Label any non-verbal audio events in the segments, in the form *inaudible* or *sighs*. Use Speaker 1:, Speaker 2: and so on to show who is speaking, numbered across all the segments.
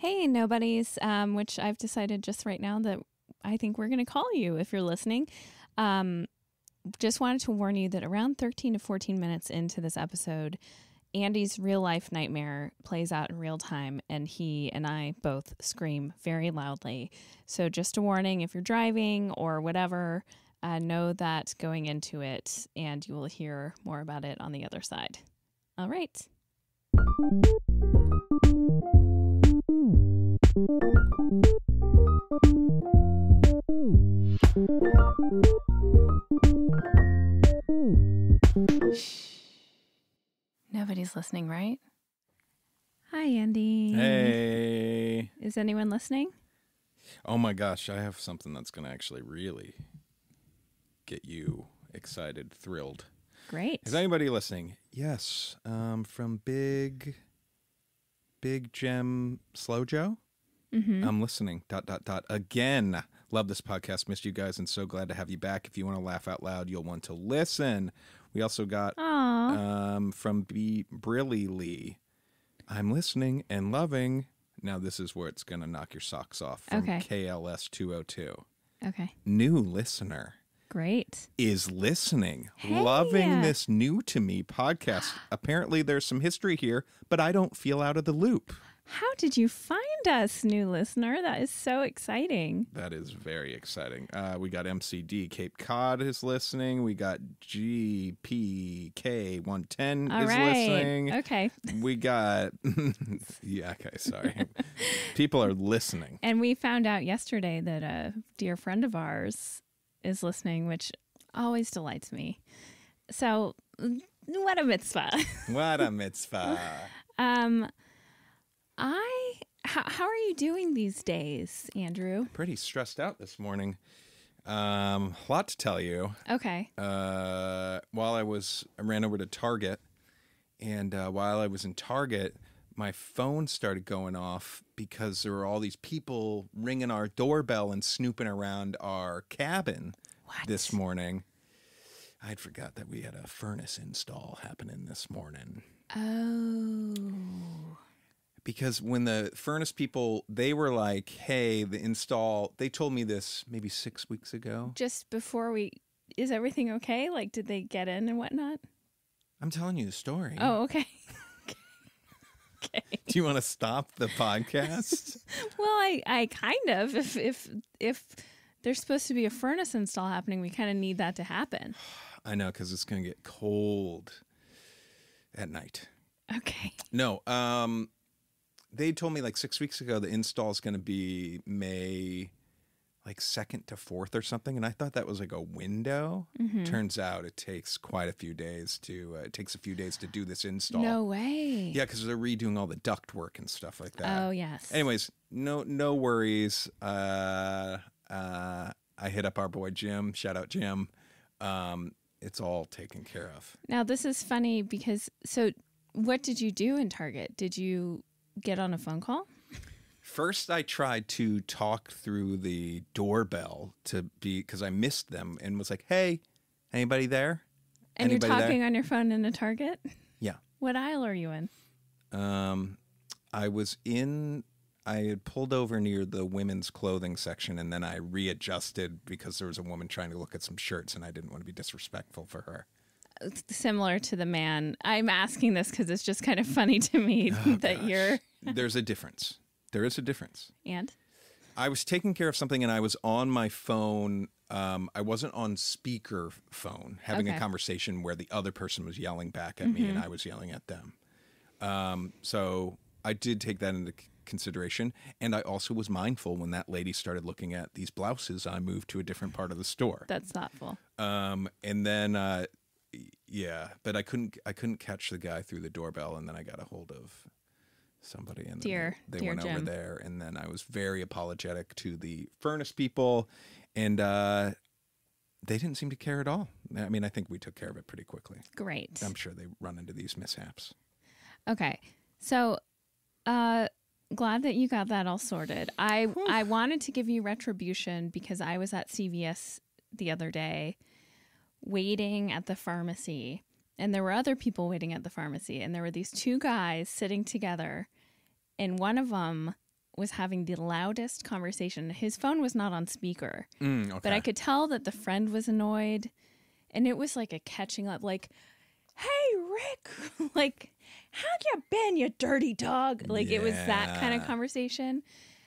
Speaker 1: Hey, nobodies, um, which I've decided just right now that I think we're going to call you if you're listening. Um, just wanted to warn you that around 13 to 14 minutes into this episode, Andy's real life nightmare plays out in real time, and he and I both scream very loudly. So, just a warning if you're driving or whatever, uh, know that going into it, and you will hear more about it on the other side. All right. Nobody's listening, right? Hi, Andy.
Speaker 2: Hey.
Speaker 1: Is anyone listening?
Speaker 2: Oh my gosh, I have something that's going to actually really get you excited, thrilled.
Speaker 1: Great.
Speaker 2: Is anybody listening? Yes. Um, from Big, Big Gem Slow Joe.
Speaker 1: Mm-hmm.
Speaker 2: I'm listening. Dot dot dot. Again, love this podcast. Missed you guys, and so glad to have you back. If you want to laugh out loud, you'll want to listen. We also got um, from B Brilly Lee. I'm listening and loving. Now this is where it's gonna knock your socks off. From
Speaker 1: Okay.
Speaker 2: KLS 202.
Speaker 1: okay.
Speaker 2: New listener
Speaker 1: Great.
Speaker 2: is listening,
Speaker 1: Hey.
Speaker 2: loving this new to me podcast. Apparently, there's some history here, but I don't feel out of the loop.
Speaker 1: How did you find us, new listener? That is so exciting.
Speaker 2: That is very exciting. Uh, we got MCD Cape Cod is listening. We got GPK 110
Speaker 1: All
Speaker 2: is
Speaker 1: right.
Speaker 2: listening.
Speaker 1: Okay.
Speaker 2: We got, *laughs* yeah, okay, sorry. *laughs* People are listening.
Speaker 1: And we found out yesterday that a dear friend of ours is listening, which always delights me. So, what a mitzvah.
Speaker 2: What a *laughs* mitzvah.
Speaker 1: um, I, how, how are you doing these days, Andrew?
Speaker 2: Pretty stressed out this morning. Um, a lot to tell you.
Speaker 1: Okay.
Speaker 2: uh, while I was, I ran over to Target, and uh, while I was in Target, my phone started going off because there were all these people ringing our doorbell and snooping around our cabin
Speaker 1: What?
Speaker 2: this morning. I'd forgot that we had a furnace install happening this morning.
Speaker 1: Oh.
Speaker 2: Because when the furnace people, they were like, hey, the install, they told me this maybe six weeks ago.
Speaker 1: Just before we, is everything okay? Like, did they get in and whatnot?
Speaker 2: I'm telling you the story.
Speaker 1: Oh, okay. *laughs* okay. *laughs*
Speaker 2: Do you want to stop the podcast? *laughs*
Speaker 1: Well, I, I kind of if if if there's supposed to be a furnace install happening, we kind of need that to happen. *sighs*
Speaker 2: I know because it's going to get cold at night.
Speaker 1: Okay.
Speaker 2: No, um, they told me like six weeks ago the install is going to be May like second to fourth or something, and I thought that was like a window.
Speaker 1: Mm-hmm.
Speaker 2: Turns out it takes quite a few days to uh, it takes a few days to do this install.
Speaker 1: No way.
Speaker 2: Yeah, because they're redoing all the duct work and stuff like that.
Speaker 1: Oh yes.
Speaker 2: Anyways, no no worries. Uh, uh, I hit up our boy Jim. Shout out Jim. Um, it's all taken care of.
Speaker 1: Now this is funny because so what did you do in Target? Did you get on a phone call?
Speaker 2: First, I tried to talk through the doorbell to be because I missed them and was like, "Hey, anybody there?"
Speaker 1: And
Speaker 2: Anybody
Speaker 1: you're
Speaker 2: there?
Speaker 1: talking on your phone in a Target?
Speaker 2: Yeah.
Speaker 1: What aisle are you in?
Speaker 2: Um, I was in. I had pulled over near the women's clothing section, and then I readjusted because there was a woman trying to look at some shirts, and I didn't want to be disrespectful for her.
Speaker 1: Similar to the man. I'm asking this because it's just kind of funny to me *laughs*
Speaker 2: Oh,
Speaker 1: that you're
Speaker 2: There's a difference. There is a difference.
Speaker 1: and
Speaker 2: I was taking care of something and I was on my phone. Um, I wasn't on speaker phone having
Speaker 1: Okay.
Speaker 2: a conversation where the other person was yelling back at me and I was yelling at them. Um, so I did take that into consideration. And I also was mindful when that lady started looking at these blouses, I moved to a different part of the store.
Speaker 1: that's thoughtful.
Speaker 2: Um, and then, uh, yeah, but I couldn't, I couldn't catch the guy through the doorbell. And then I got a hold of somebody and
Speaker 1: Dear-
Speaker 2: they, they
Speaker 1: dear
Speaker 2: went over there. And then I was very apologetic to the furnace people and, uh, they didn't seem to care at all. I mean, I think we took care of it pretty quickly.
Speaker 1: Great.
Speaker 2: I'm sure they run into these mishaps.
Speaker 1: Okay. So, uh glad that you got that all sorted. I I wanted to give you retribution because I was at CVS the other day waiting at the pharmacy and there were other people waiting at the pharmacy and there were these two guys sitting together and one of them was having the loudest conversation. His phone was not on speaker,
Speaker 2: Mm, okay.
Speaker 1: but I could tell that the friend was annoyed. And it was like a catching up, like, hey, Rick, *laughs* like, how you been, you dirty dog? Like, it was that kind of conversation.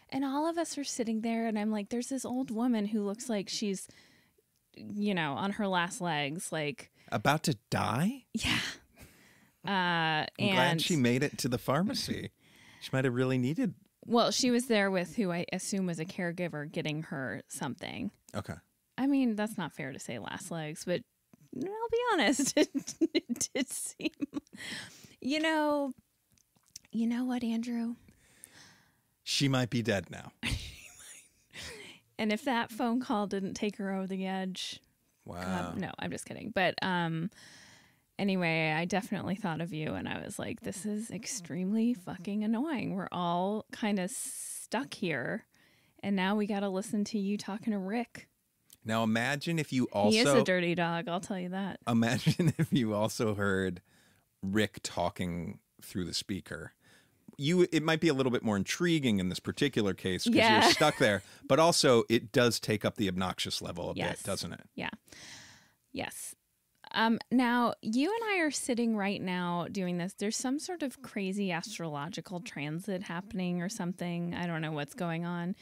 Speaker 1: And all of us are sitting there, and I'm like, there's this old woman who looks like she's, you know, on her last legs. Like,
Speaker 2: About to die?
Speaker 1: yeah. *laughs* Uh,
Speaker 2: I'm
Speaker 1: and
Speaker 2: glad she made it to the pharmacy. she might have really needed.
Speaker 1: well, she was there with who I assume was a caregiver getting her something.
Speaker 2: Okay.
Speaker 1: I mean, that's not fair to say last legs, but I'll be honest, it, *laughs* it did seem, you know, you know what, Andrew?
Speaker 2: She might be dead now. *laughs*
Speaker 1: And if that phone call didn't take her over the edge,
Speaker 2: Wow.
Speaker 1: um, no, I'm just kidding. But um, anyway, I definitely thought of you, and I was like, this is extremely fucking annoying. We're all kind of stuck here, and now we got to listen to you talking to Rick.
Speaker 2: Now imagine if you also
Speaker 1: he is a dirty dog, I'll tell you that.
Speaker 2: imagine *laughs* if you also heard Rick talking through the speaker. You it might be a little bit more intriguing in this particular case because
Speaker 1: Yeah.
Speaker 2: you're *laughs* stuck there, but also it does take up the obnoxious level a
Speaker 1: Yes.
Speaker 2: bit, doesn't it?
Speaker 1: Yeah. Yes. Um, now, you and I are sitting right now doing this. There's some sort of crazy astrological transit happening or something. I don't know what's going on.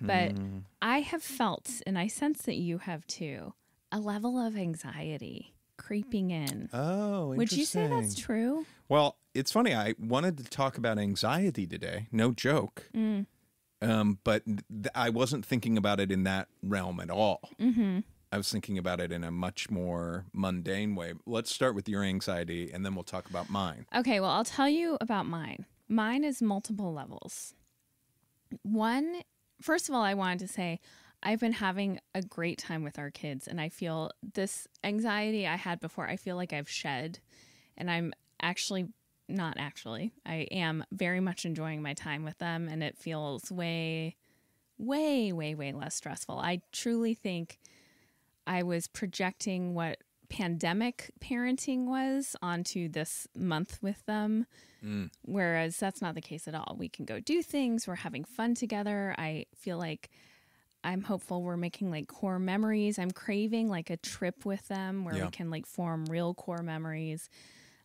Speaker 1: But
Speaker 2: Hmm.
Speaker 1: I have felt, and I sense that you have too, a level of anxiety creeping in.
Speaker 2: Oh,
Speaker 1: Would you say that's true?
Speaker 2: Well, it's funny. I wanted to talk about anxiety today. No joke. Um, but th- I wasn't thinking about it in that realm at all.
Speaker 1: Mm-hmm.
Speaker 2: I was thinking about it in a much more mundane way. Let's start with your anxiety, and then we'll talk about mine.
Speaker 1: Okay, well, I'll tell you about mine. Mine is multiple levels. One, first of all, I wanted to say I've been having a great time with our kids, and I feel this anxiety I had before, I feel like I've shed, and I'm actually not actually, I am very much enjoying my time with them, and it feels way, way, way, way less stressful. I truly think I was projecting what pandemic parenting was onto this month with them. Mm. Whereas that's not the case at all. We can go do things, we're having fun together. I feel like I'm hopeful we're making like core memories. I'm craving like a trip with them where
Speaker 2: Yeah.
Speaker 1: we can like form real core memories.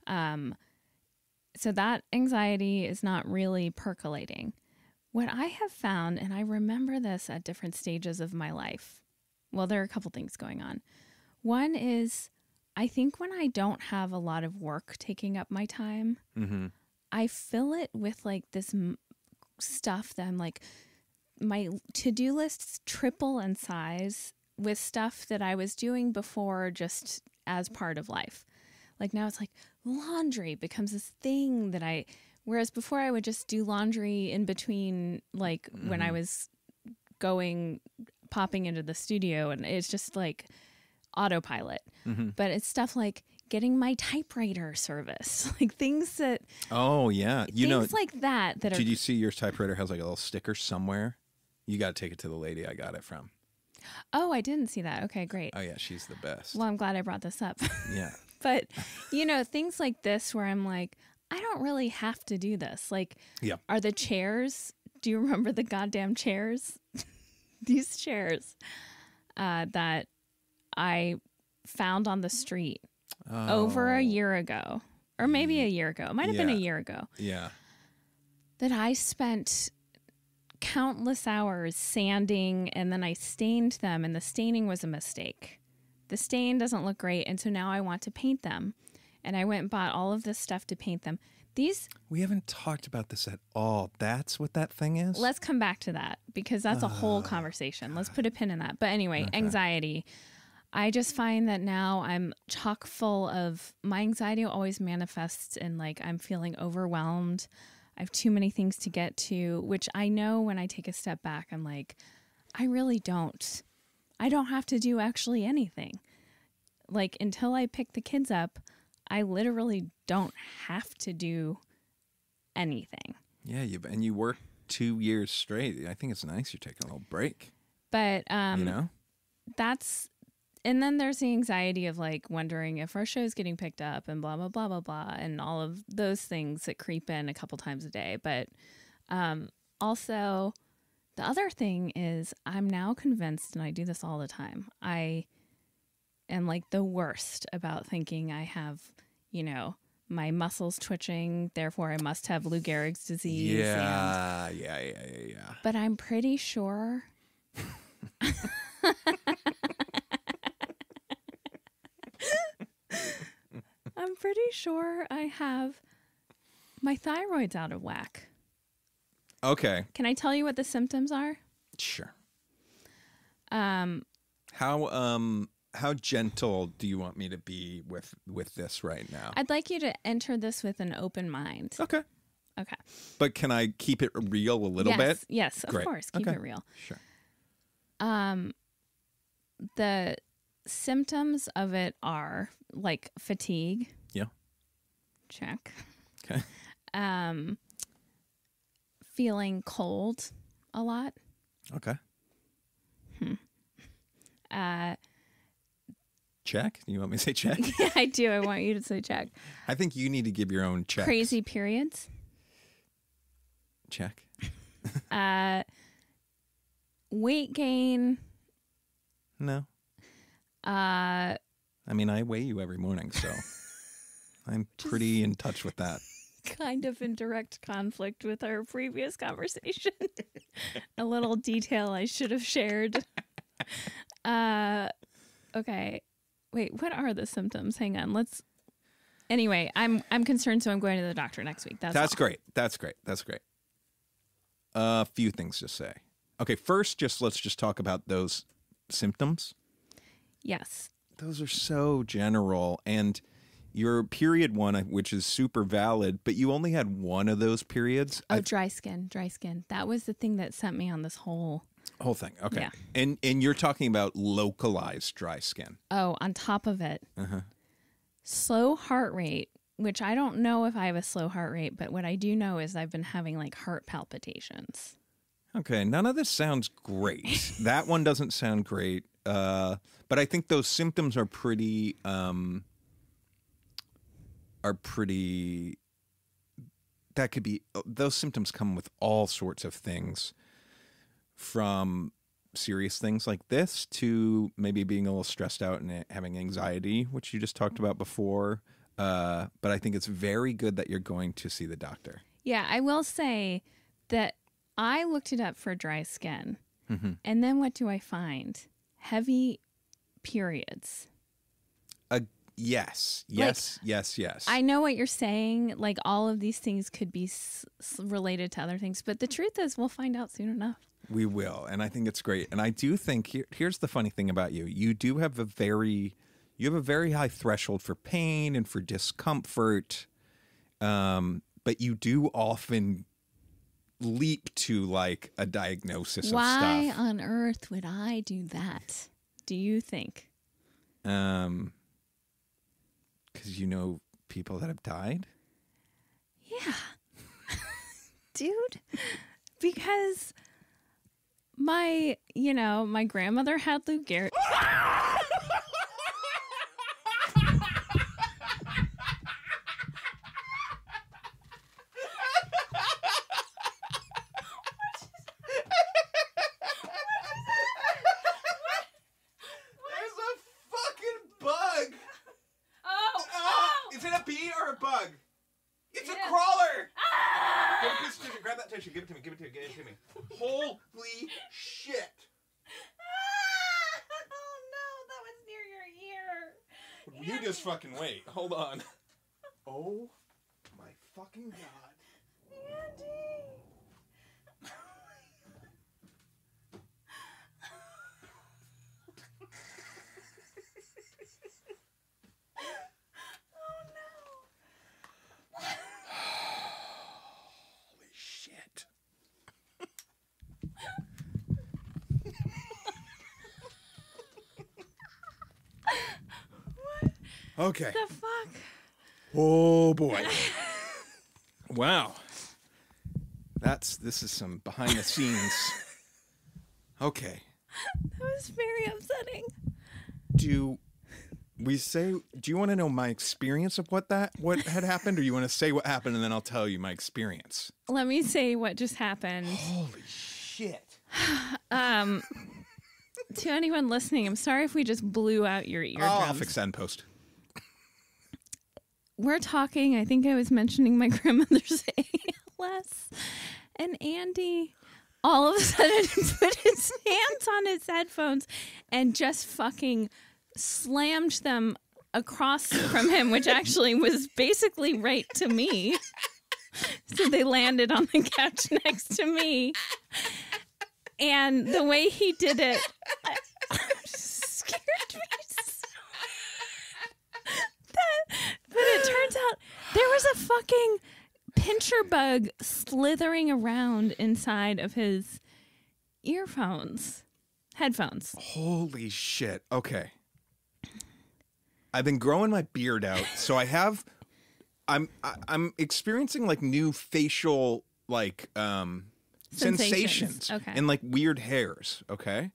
Speaker 1: Um so that anxiety is not really percolating. What I have found, and I remember this at different stages of my life, well, there are a couple things going on. One is I think when I don't have a lot of work taking up my time,
Speaker 2: Mm-hmm.
Speaker 1: I fill it with like this m- stuff that I'm like, my to do lists triple in size with stuff that I was doing before just as part of life. Like now it's like laundry becomes this thing that I, whereas before I would just do laundry in between, like when I mm-hmm. was going, popping into the studio, and it's just like autopilot. Mm-hmm. But it's stuff like getting my typewriter service, *laughs* like things that
Speaker 2: Oh yeah, you know.
Speaker 1: things like that that are
Speaker 2: Did you see your typewriter has like a little sticker somewhere? You got to take it to the lady I got it from.
Speaker 1: oh i didn't see that okay great
Speaker 2: Oh yeah, she's the best.
Speaker 1: well i'm glad i brought this up
Speaker 2: yeah. *laughs*
Speaker 1: but you know things like this where i'm like i don't really have to do this like
Speaker 2: yeah.
Speaker 1: are the chairs do you remember the goddamn chairs *laughs* these chairs uh, that i found on the street over a
Speaker 2: Oh,
Speaker 1: year ago or maybe a year ago it might have been a year ago
Speaker 2: Yeah.
Speaker 1: that I spent countless hours sanding and then I stained them and the staining was a mistake. The stain doesn't look great and so now I want to paint them. And I went and bought all of this stuff to paint them. These
Speaker 2: We haven't talked about this at all. That's what that thing is.
Speaker 1: let's come back to that because that's a whole ah, conversation. Let's put a pin in that. But anyway, anxiety. I just find that now I'm chock full of my anxiety always manifests in like I'm feeling overwhelmed. I have too many things to get to, which I know when I take a step back, I'm like, I really don't. I don't have to do actually anything. Like until I pick the kids up, I literally don't have to do anything.
Speaker 2: yeah, you and you work two years straight. I think it's nice you're taking a little break.
Speaker 1: But um
Speaker 2: you know.
Speaker 1: that's and then there's the anxiety of like wondering if our show's getting picked up and blah blah blah blah blah and all of those things that creep in a couple times a day but um also, the other thing is, I'm now convinced, and I do this all the time. I am like the worst about thinking I have, you know, my muscles twitching, therefore I must have Lou Gehrig's disease. and-
Speaker 2: Yeah, yeah, yeah, yeah, yeah.
Speaker 1: but I'm pretty sure. *laughs* I'm pretty sure I have my thyroid's out of whack.
Speaker 2: Okay,
Speaker 1: Can I tell you what the symptoms are?
Speaker 2: sure.
Speaker 1: Um,
Speaker 2: How um how gentle do you want me to be with with this right now?
Speaker 1: I'd like you to enter this with an open mind.
Speaker 2: okay.
Speaker 1: Okay.
Speaker 2: But can I keep it real a little
Speaker 1: yes,
Speaker 2: bit?
Speaker 1: Yes, of
Speaker 2: Great.
Speaker 1: course. Keep
Speaker 2: Okay.
Speaker 1: it real.
Speaker 2: Sure.
Speaker 1: Um, the symptoms of it are like fatigue. Check.
Speaker 2: Okay.
Speaker 1: Um, feeling cold a lot.
Speaker 2: Okay. Hmm.
Speaker 1: Uh,
Speaker 2: Check. You want me to say check? *laughs*
Speaker 1: yeah, I do. I want you to say check.
Speaker 2: I think you need to give your own check.
Speaker 1: Crazy periods.
Speaker 2: check. *laughs*
Speaker 1: Uh, weight gain.
Speaker 2: No.
Speaker 1: Uh,
Speaker 2: I mean, I weigh you every morning, so I'm pretty in touch with that. *laughs*
Speaker 1: kind of in direct conflict with our previous conversation. *laughs* a little detail I should have shared. *laughs* Uh okay. Wait, what are the symptoms? Hang on. Let's Anyway, I'm I'm concerned so I'm going to the doctor next week. That's
Speaker 2: That's
Speaker 1: all.
Speaker 2: great. That's great. That's great. A few things to say. Okay, first, just let's just talk about those symptoms.
Speaker 1: Yes.
Speaker 2: Those are so general, and your period one, which is super valid, but you only had one of those periods.
Speaker 1: Oh,
Speaker 2: I-
Speaker 1: dry skin, dry skin. That was the thing that sent me on this whole
Speaker 2: whole thing. Okay,
Speaker 1: Yeah.
Speaker 2: and and you're talking about localized dry skin.
Speaker 1: Oh, on top of it.
Speaker 2: Uh-huh.
Speaker 1: Slow heart rate, which I don't know if I have a slow heart rate, but what I do know is I've been having like heart palpitations.
Speaker 2: Okay, none of this sounds great. that one doesn't sound great. Uh, but I think those symptoms are pretty um, are pretty. That could be those symptoms come with all sorts of things, from serious things like this to maybe being a little stressed out and having anxiety, which you just talked about before. Uh, but I think it's very good that you're going to see the doctor.
Speaker 1: Yeah, I will say that I looked it up for dry skin.
Speaker 2: Mm-hmm.
Speaker 1: And then what do I find? Heavy periods.
Speaker 2: Yes, yes, yes, yes.
Speaker 1: I know what you're saying. Like all of these things could be s- s- related to other things, but the truth is, we'll find out soon enough.
Speaker 2: We will, and I think it's great. And I do think here, here's the funny thing about you: you do have a very, you have a very high threshold for pain and for discomfort, um, but you do often leap to like a diagnosis
Speaker 1: Why on earth would I do that? Do you think?
Speaker 2: Um, because you know people that have died.
Speaker 1: Yeah. *laughs* Dude, because my, you know, my grandmother had Lou Gehrig.
Speaker 2: There's a fucking bug.
Speaker 1: Oh,
Speaker 2: Is it a bee or a bug? It's
Speaker 1: Yeah.
Speaker 2: a crawler. Give me a piece of tissue. Grab that tissue. Give it to me. Give it to me. Give it to me. Holy shit!
Speaker 1: oh no, that was near your ear.
Speaker 2: You just fucking wait. Hold on. Oh my fucking god!
Speaker 1: Andy. oh
Speaker 2: Holy shit! Okay.
Speaker 1: The fuck?
Speaker 2: Oh boy. *laughs* wow. That's this is some behind the scenes. Okay.
Speaker 1: That was very upsetting.
Speaker 2: Do we say do you want to know my experience of what that what had happened or you want to say what happened and then i'll tell you my experience
Speaker 1: Let me say what just happened.
Speaker 2: holy shit *sighs*
Speaker 1: Um, to anyone listening, I'm sorry if we just blew out your
Speaker 2: oh,
Speaker 1: eardrums.
Speaker 2: i'll fix that in post
Speaker 1: We're talking. I think I was mentioning my *laughs* grandmother's ALS, and Andy all of a sudden *laughs* put his hands on his headphones and just fucking slammed them across from him, which actually was basically right to me. So they landed on the couch *laughs* next to me. And the way he did it scared me so that, but it turns out there was a fucking pincher bug slithering around inside of his earphones, headphones.
Speaker 2: holy shit okay i've been growing my beard out so i have i'm I, i'm experiencing like new facial like um
Speaker 1: Sensations.
Speaker 2: sensations,
Speaker 1: Okay.
Speaker 2: and like weird hairs okay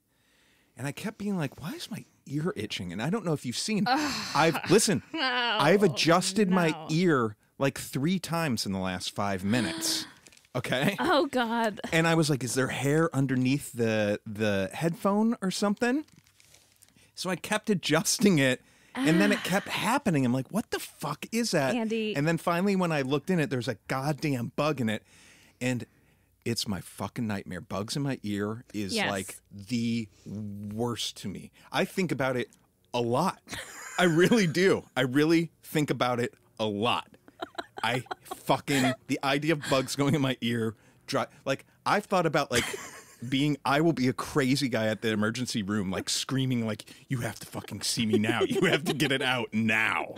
Speaker 2: and i kept being like why is my ear itching and i don't know if you've seen i've listen *laughs* i've adjusted my ear like three times in the last five minutes *gasps* okay
Speaker 1: Oh God!
Speaker 2: and I was like, "Is there hair underneath the the headphone or something?" So I kept adjusting it, and then it *sighs* kept happening. I'm like, "What the fuck is that?"
Speaker 1: Andy.
Speaker 2: And then finally, when I looked in it, there's a goddamn bug in it, and it's my fucking nightmare. Bugs in my ear is
Speaker 1: Yes.
Speaker 2: like the worst to me. I think about it a lot. I really do. I really think about it a lot. I fucking the idea of bugs going in my ear. Dry, like I've thought about like being. I will be a crazy guy at the emergency room, like screaming, like you have to fucking see me now. You have to get it out now.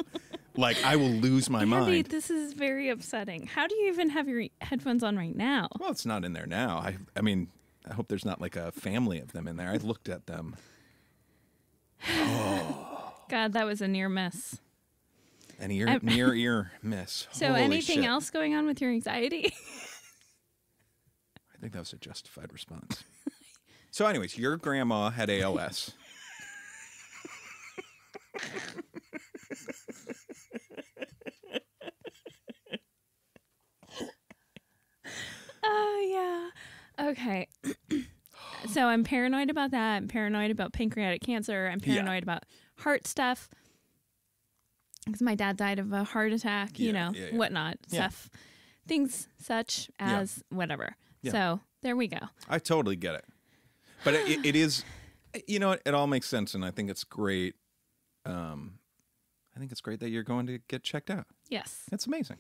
Speaker 2: Like I will lose my
Speaker 1: Andy,
Speaker 2: mind.
Speaker 1: this is very upsetting. How do you even have your headphones on right now?
Speaker 2: Well, it's not in there now. I I mean, I hope there's not like a family of them in there. I looked at them. Oh. *sighs*
Speaker 1: God, that was a near miss.
Speaker 2: An ear
Speaker 1: I'm-
Speaker 2: near *laughs* ear miss.
Speaker 1: So,
Speaker 2: Holy
Speaker 1: anything
Speaker 2: shit.
Speaker 1: else going on with your anxiety? *laughs*
Speaker 2: I think that was a justified response. so, anyways, your grandma had ALS. *laughs*
Speaker 1: Oh yeah. Okay. *clears throat* so I'm paranoid about that. I'm paranoid about pancreatic cancer. I'm
Speaker 2: Yeah.
Speaker 1: paranoid about heart stuff. Because my dad died of a heart attack, you know,
Speaker 2: yeah, yeah.
Speaker 1: whatnot,
Speaker 2: Yeah.
Speaker 1: stuff, things such
Speaker 2: Yeah.
Speaker 1: as whatever.
Speaker 2: Yeah.
Speaker 1: So there we go.
Speaker 2: I totally get it. But it, it is, you know, it, it all makes sense, and I think it's great. Um, I think it's great that you're going to get checked out.
Speaker 1: Yes,
Speaker 2: That's amazing.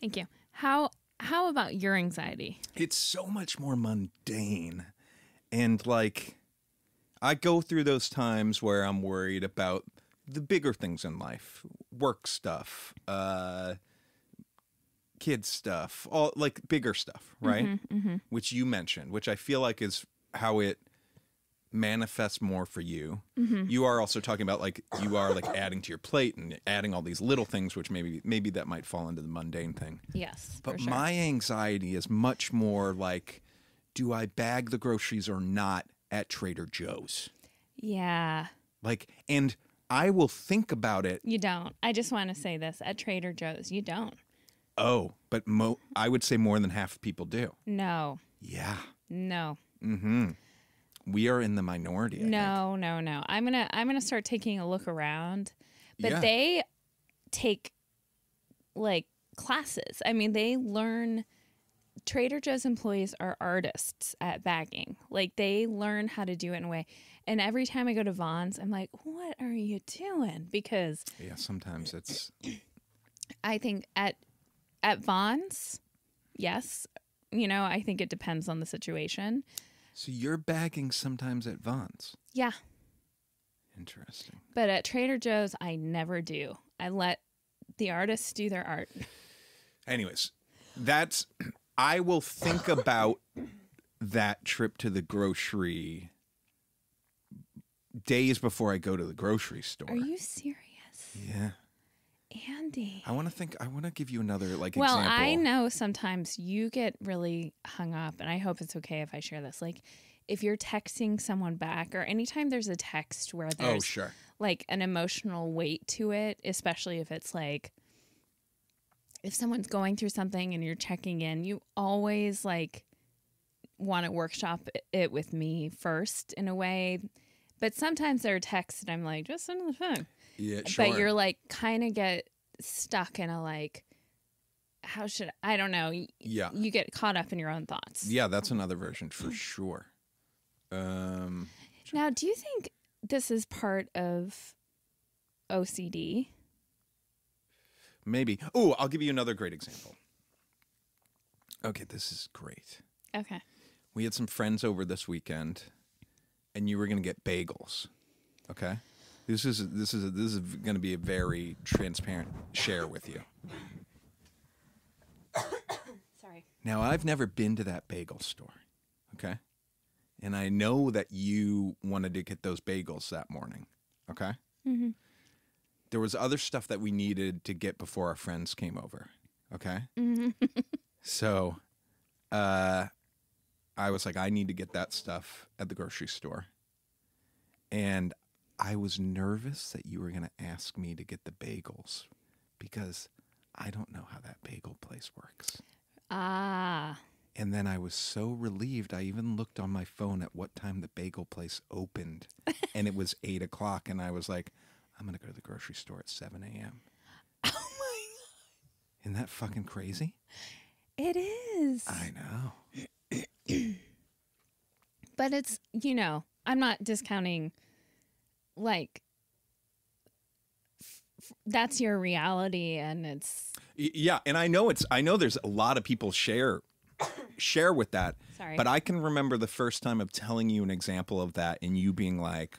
Speaker 1: thank you. How how about your anxiety?
Speaker 2: It's so much more mundane, and like, I go through those times where I'm worried about the bigger things in life, work stuff, uh, kid stuff, all like bigger stuff, right? Which you mentioned, which I feel like is how it manifests more for you. You are also talking about like you are like adding to your plate and adding all these little things, which maybe maybe that might fall into the mundane thing.
Speaker 1: Yes,
Speaker 2: But
Speaker 1: sure.
Speaker 2: my anxiety is much more like, do I bag the groceries or not at Trader Joe's?
Speaker 1: yeah,
Speaker 2: Like, and I will think about it.
Speaker 1: you don't. I just want to say this at Trader Joe's, you don't.
Speaker 2: Oh, but mo- I would say more than half people do.
Speaker 1: No,
Speaker 2: Yeah.
Speaker 1: no.
Speaker 2: Mm-hmm. We are in the minority. I think.
Speaker 1: No, no, no. I'm gonna I'm gonna start taking a look around. But
Speaker 2: Yeah.
Speaker 1: they take like classes. I mean, they learn Trader Joe's employees are artists at bagging. Like they learn how to do it in a way. And every time I go to Vons, I'm like, what are you doing? Because
Speaker 2: Yeah, sometimes it's
Speaker 1: I think at at Vons, yes, you know, I think it depends on the situation.
Speaker 2: So you're bagging sometimes at Vons.
Speaker 1: Yeah.
Speaker 2: Interesting.
Speaker 1: But at Trader Joe's, I never do. I let the artists do their art.
Speaker 2: Anyways, that's I will think about that trip to the grocery days before I go to the grocery store.
Speaker 1: Are you serious?
Speaker 2: Yeah.
Speaker 1: Andy.
Speaker 2: I want to think I want to give you another like
Speaker 1: Well,
Speaker 2: example.
Speaker 1: I know sometimes you get really hung up, and I hope it's okay if I share this. Like, if you're texting someone back or anytime there's a text where oh, there's
Speaker 2: oh, sure.
Speaker 1: like an emotional weight to it, especially if it's like if someone's going through something and you're checking in, you always like want to workshop it with me first in a way. But sometimes there are texts that I'm like, just send the phone.
Speaker 2: Yeah, sure.
Speaker 1: But you're like kind of get stuck in a like how should I don't know.
Speaker 2: yeah.
Speaker 1: You get caught up in your own thoughts.
Speaker 2: Yeah, that's another version for sure. Um,
Speaker 1: Now, do you think this is part of OCD?
Speaker 2: maybe. Oh, I'll give you another great example. Okay, this is great.
Speaker 1: Okay.
Speaker 2: We had some friends over this weekend, and you were going to get bagels. Okay, this is this is this is going to be a very transparent share with you.
Speaker 1: Sorry.
Speaker 2: Now, I've never been to that bagel store. Okay, and I know that you wanted to get those bagels that morning. Okay,
Speaker 1: Mm-hmm.
Speaker 2: there was other stuff that we needed to get before our friends came over. Okay.
Speaker 1: Mm-hmm. *laughs*
Speaker 2: So, uh, I was like, I need to get that stuff at the grocery store. And I was nervous that you were going to ask me to get the bagels because I don't know how that bagel place works.
Speaker 1: Ah.
Speaker 2: And then I was so relieved. I even looked on my phone at what time the bagel place opened, *laughs* and it was eight o'clock. And I was like, I'm going to go to the grocery store at 7 a.m. *laughs*
Speaker 1: Oh my
Speaker 2: Isn't that fucking crazy?
Speaker 1: It is.
Speaker 2: I know. *clears throat*
Speaker 1: but it's, you know, I'm not discounting like that's your reality and it's
Speaker 2: Yeah, and I know it's I know there's a lot of people share share with that.
Speaker 1: sorry.
Speaker 2: But I can remember the first time of telling you an example of that and you being like,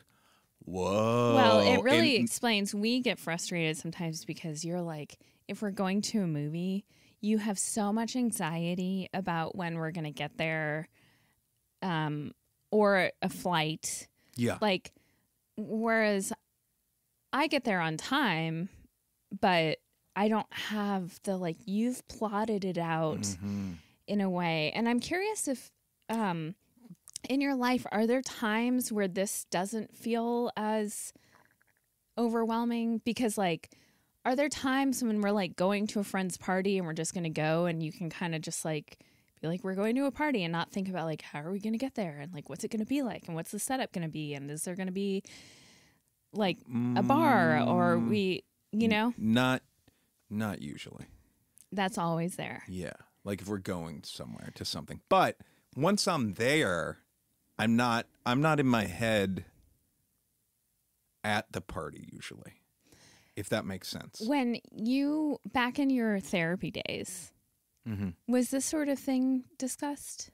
Speaker 2: "Whoa."
Speaker 1: well, it really
Speaker 2: And-
Speaker 1: explains we get frustrated sometimes because you're like if we're going to a movie, you have so much anxiety about when we're going to get there um or a flight
Speaker 2: yeah.
Speaker 1: like whereas i get there on time but i don't have the like you've plotted it out
Speaker 2: Mhm.
Speaker 1: in a way and i'm curious if um in your life are there times where this doesn't feel as overwhelming because like are there times when we're like going to a friend's party and we're just going to go and you can kind of just like like we're going to a party and not think about like how are we going to get there and like what's it going to be like and what's the setup going to be and is there going to be like a bar or
Speaker 2: Mm,
Speaker 1: we you know
Speaker 2: not not usually.
Speaker 1: that's always there
Speaker 2: Yeah. Like if we're going somewhere to something. But once I'm there, I'm not I'm not in my head at the party usually. If that makes sense.
Speaker 1: when you back in your therapy days
Speaker 2: hmm
Speaker 1: was this sort of thing discussed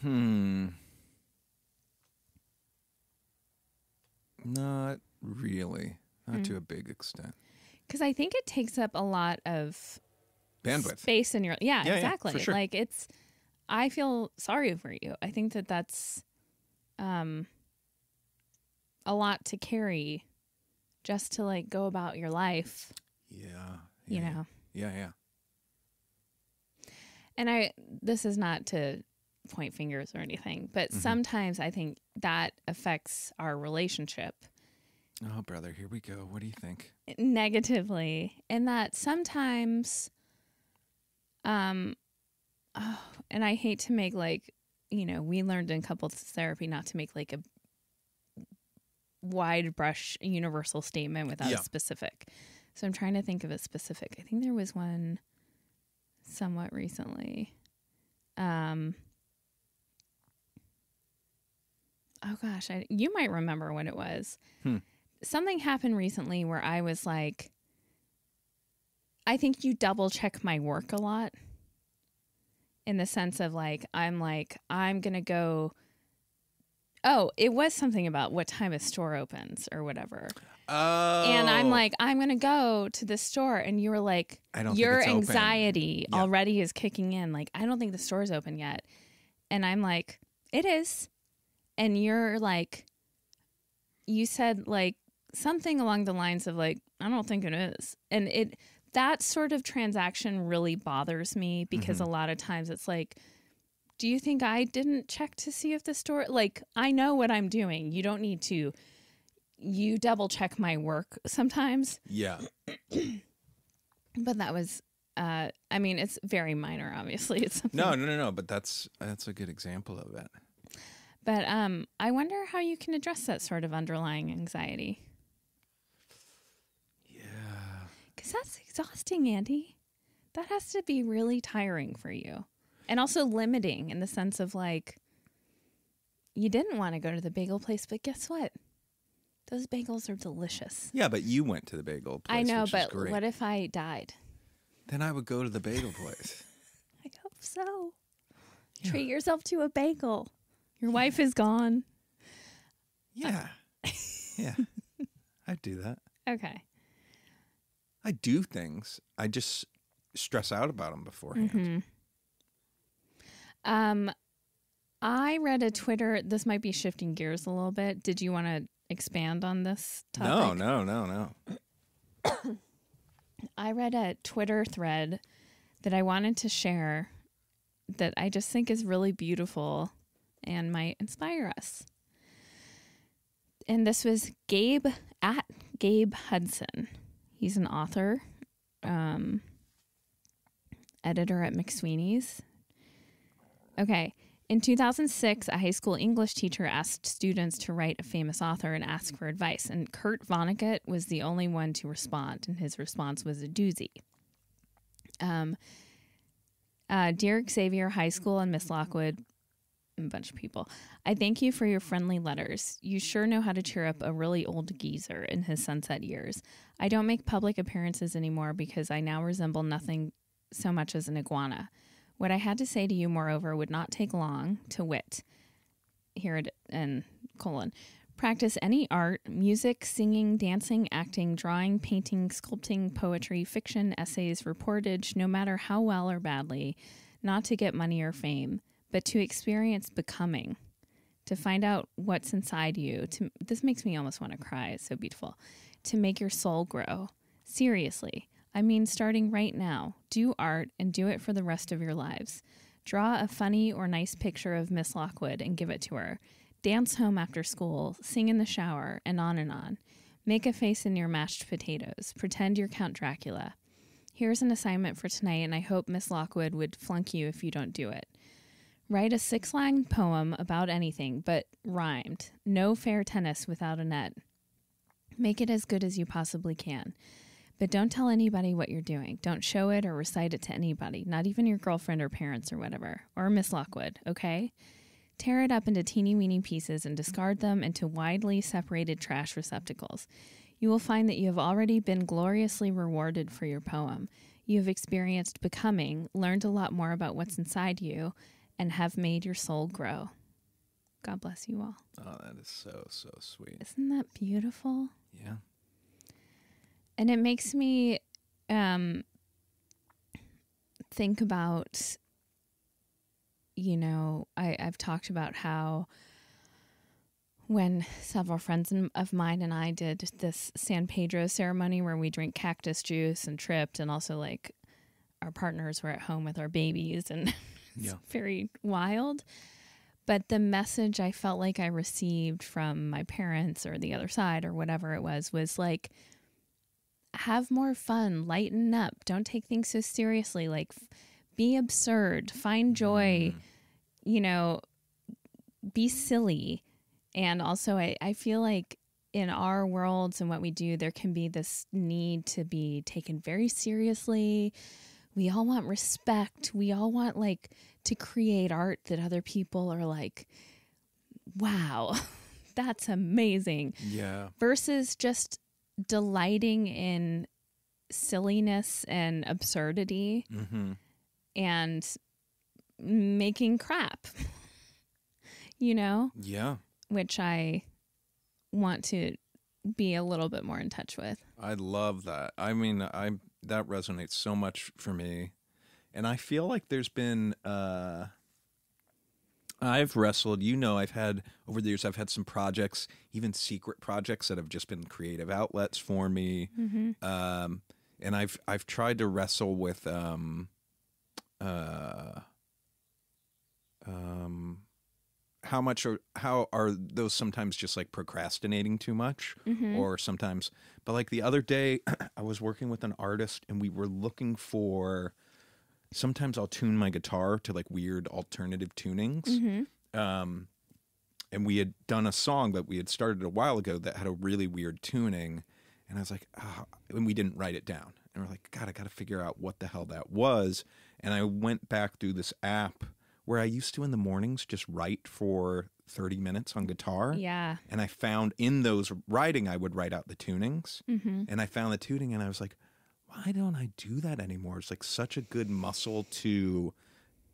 Speaker 2: Hmm. Not really. Not
Speaker 1: Hmm.
Speaker 2: to a big extent.
Speaker 1: because i think it takes up a lot of
Speaker 2: Bandwidth.
Speaker 1: space in your yeah,
Speaker 2: Yeah, yeah,
Speaker 1: exactly
Speaker 2: for sure.
Speaker 1: like it's i feel sorry for you i think that that's um a lot to carry just to like go about your life
Speaker 2: Yeah.
Speaker 1: you
Speaker 2: yeah,
Speaker 1: know
Speaker 2: Yeah, yeah.
Speaker 1: And i this is not to point fingers or anything but
Speaker 2: Mhm.
Speaker 1: sometimes i think that affects our relationship
Speaker 2: Oh, brother, here we go. What do you think?
Speaker 1: negatively and that sometimes um oh, and i hate to make like you know we learned in couples therapy not to make like a wide brush universal statement without
Speaker 2: Yeah.
Speaker 1: a specific so i'm trying to think of a specific i think there was one somewhat recently um oh gosh I, you might remember when it was
Speaker 2: Hmm.
Speaker 1: something happened recently where I was like, I think you double check my work a lot in the sense of like, I'm like, I'm going to go. Oh, it was something about what time a store opens or whatever.
Speaker 2: Oh.
Speaker 1: And I'm like, I'm going to go to the store. And you were like,
Speaker 2: I don't
Speaker 1: your anxiety
Speaker 2: Yeah.
Speaker 1: already is kicking in. Like, I don't think the store's open yet. And I'm like, it is. And you're like, you said like something along the lines of like, I don't think it is. And it, that sort of transaction really bothers me because
Speaker 2: Mm-hmm.
Speaker 1: a lot of times it's like, Do you think I didn't check to see if the store like I know what I'm doing. You don't need to you double check my work sometimes,
Speaker 2: Yeah. *clears throat*
Speaker 1: but that was uh I mean it's very minor obviously. It's something,
Speaker 2: No, no, no, no. But that's that's a good example of it.
Speaker 1: But um I wonder how you can address that sort of underlying anxiety.
Speaker 2: Yeah.
Speaker 1: Cuz that's exhausting, Andy. That has to be really tiring for you. And also limiting in the sense of like you didn't want to go to the bagel place, but guess what? Those bagels are delicious.
Speaker 2: Yeah, but you went to the bagel place.
Speaker 1: I know, but what if I died?
Speaker 2: then I would go to the bagel place. *laughs* *laughs*
Speaker 1: I hope so.
Speaker 2: Yeah.
Speaker 1: Treat yourself to a bagel. Your wife is gone.
Speaker 2: Yeah. yeah. *laughs* I'd do that.
Speaker 1: Okay.
Speaker 2: I do things. I just stress out about them beforehand.
Speaker 1: Mhm. Um, I read a Twitter. This might be shifting gears a little bit. Did you want to expand on this topic?
Speaker 2: No, no, no, no. *coughs*
Speaker 1: I read a Twitter thread that I wanted to share that I just think is really beautiful and might inspire us. And this was Gabe at Gabe Hudson. He's an author, um, editor at McSweeney's. Okay. In 2006, a high school English teacher asked students to write a famous author and ask for advice, and Kurt Vonnegut was the only one to respond, and his response was a doozy. Um, uh, Dear Xavier High School and Miss Lockwood, a bunch of people, I thank you for your friendly letters. You sure know how to cheer up a really old geezer in his sunset years. I don't make public appearances anymore because I now resemble nothing so much as an iguana. What I had to say to you, moreover, would not take long to wit. Here it and colon. Practice any art, music, singing, dancing, acting, drawing, painting, sculpting, poetry, fiction, essays, reportage, no matter how well or badly, not to get money or fame, but to experience becoming, to find out what's inside you. To this makes me almost want to cry. It's so beautiful. To make your soul grow. Seriously, I mean, starting right now, do art and do it for the rest of your lives. Draw a funny or nice picture of Miss Lockwood and give it to her. Dance home after school, sing in the shower, and on and on. Make a face in your mashed potatoes. Pretend you're Count Dracula. Here's an assignment for tonight, and I hope Miss Lockwood would flunk you if you don't do it. Write a six line poem about anything, but rhymed. No fair tennis without a net. Make it as good as you possibly can. But don't tell anybody what you're doing. Don't show it or recite it to anybody, not even your girlfriend or parents or whatever, or Miss Lockwood, okay? Tear it up into teeny weeny pieces and discard them into widely separated trash receptacles. You will find that you have already been gloriously rewarded for your poem. You have experienced becoming, learned a lot more about what's inside you, and have made your soul grow. God bless you all.
Speaker 2: Oh, that is so so sweet.
Speaker 1: Isn't that beautiful?
Speaker 2: Yeah.
Speaker 1: And it makes me um think about you know I, i've talked about how when several friends of mine and i did this san pedro ceremony where we drink cactus juice and tripped and also like our partners were at home with our babies and *laughs* it's
Speaker 2: Yeah.
Speaker 1: very wild but the message i felt like i received from my parents or the other side or whatever it was was like have more fun, lighten up, don't take things so seriously, like f- be absurd, find joy, mm. you know, be silly. And also, I, I feel like in our worlds and what we do, there can be this need to be taken very seriously. We all want respect. We all want like to create art that other people are like, wow, *laughs* that's amazing
Speaker 2: Yeah.
Speaker 1: versus just delighting in silliness and absurdity
Speaker 2: Mm-hmm.
Speaker 1: and making crap, *laughs* you know,
Speaker 2: Yeah.
Speaker 1: which I want to be a little bit more in touch with.
Speaker 2: I love that. I mean, I that resonates so much for me, and I feel like there's been. uh I've wrestled. You know, I've had over the years. I've had some projects, even secret projects, that have just been creative outlets for me. Um, and I've I've tried to wrestle with um, uh, um, how much are how are those sometimes just like procrastinating too much,
Speaker 1: Mhm.
Speaker 2: or sometimes. But like the other day, *clears throat* I was working with an artist, and we were looking for. Sometimes I'll tune my guitar to like weird alternative tunings.
Speaker 1: Mhm.
Speaker 2: Um, and we had done a song that we had started a while ago that had a really weird tuning and i was like ah, and we didn't write it down and we're like god i gotta figure out what the hell that was and i went back through this app where i used to in the mornings just write for 30 minutes on guitar
Speaker 1: Yeah.
Speaker 2: and i found in those writing i would write out the tunings
Speaker 1: Mm-hmm.
Speaker 2: and i found the tuning and i was like why don't i do that anymore it's like such a good muscle to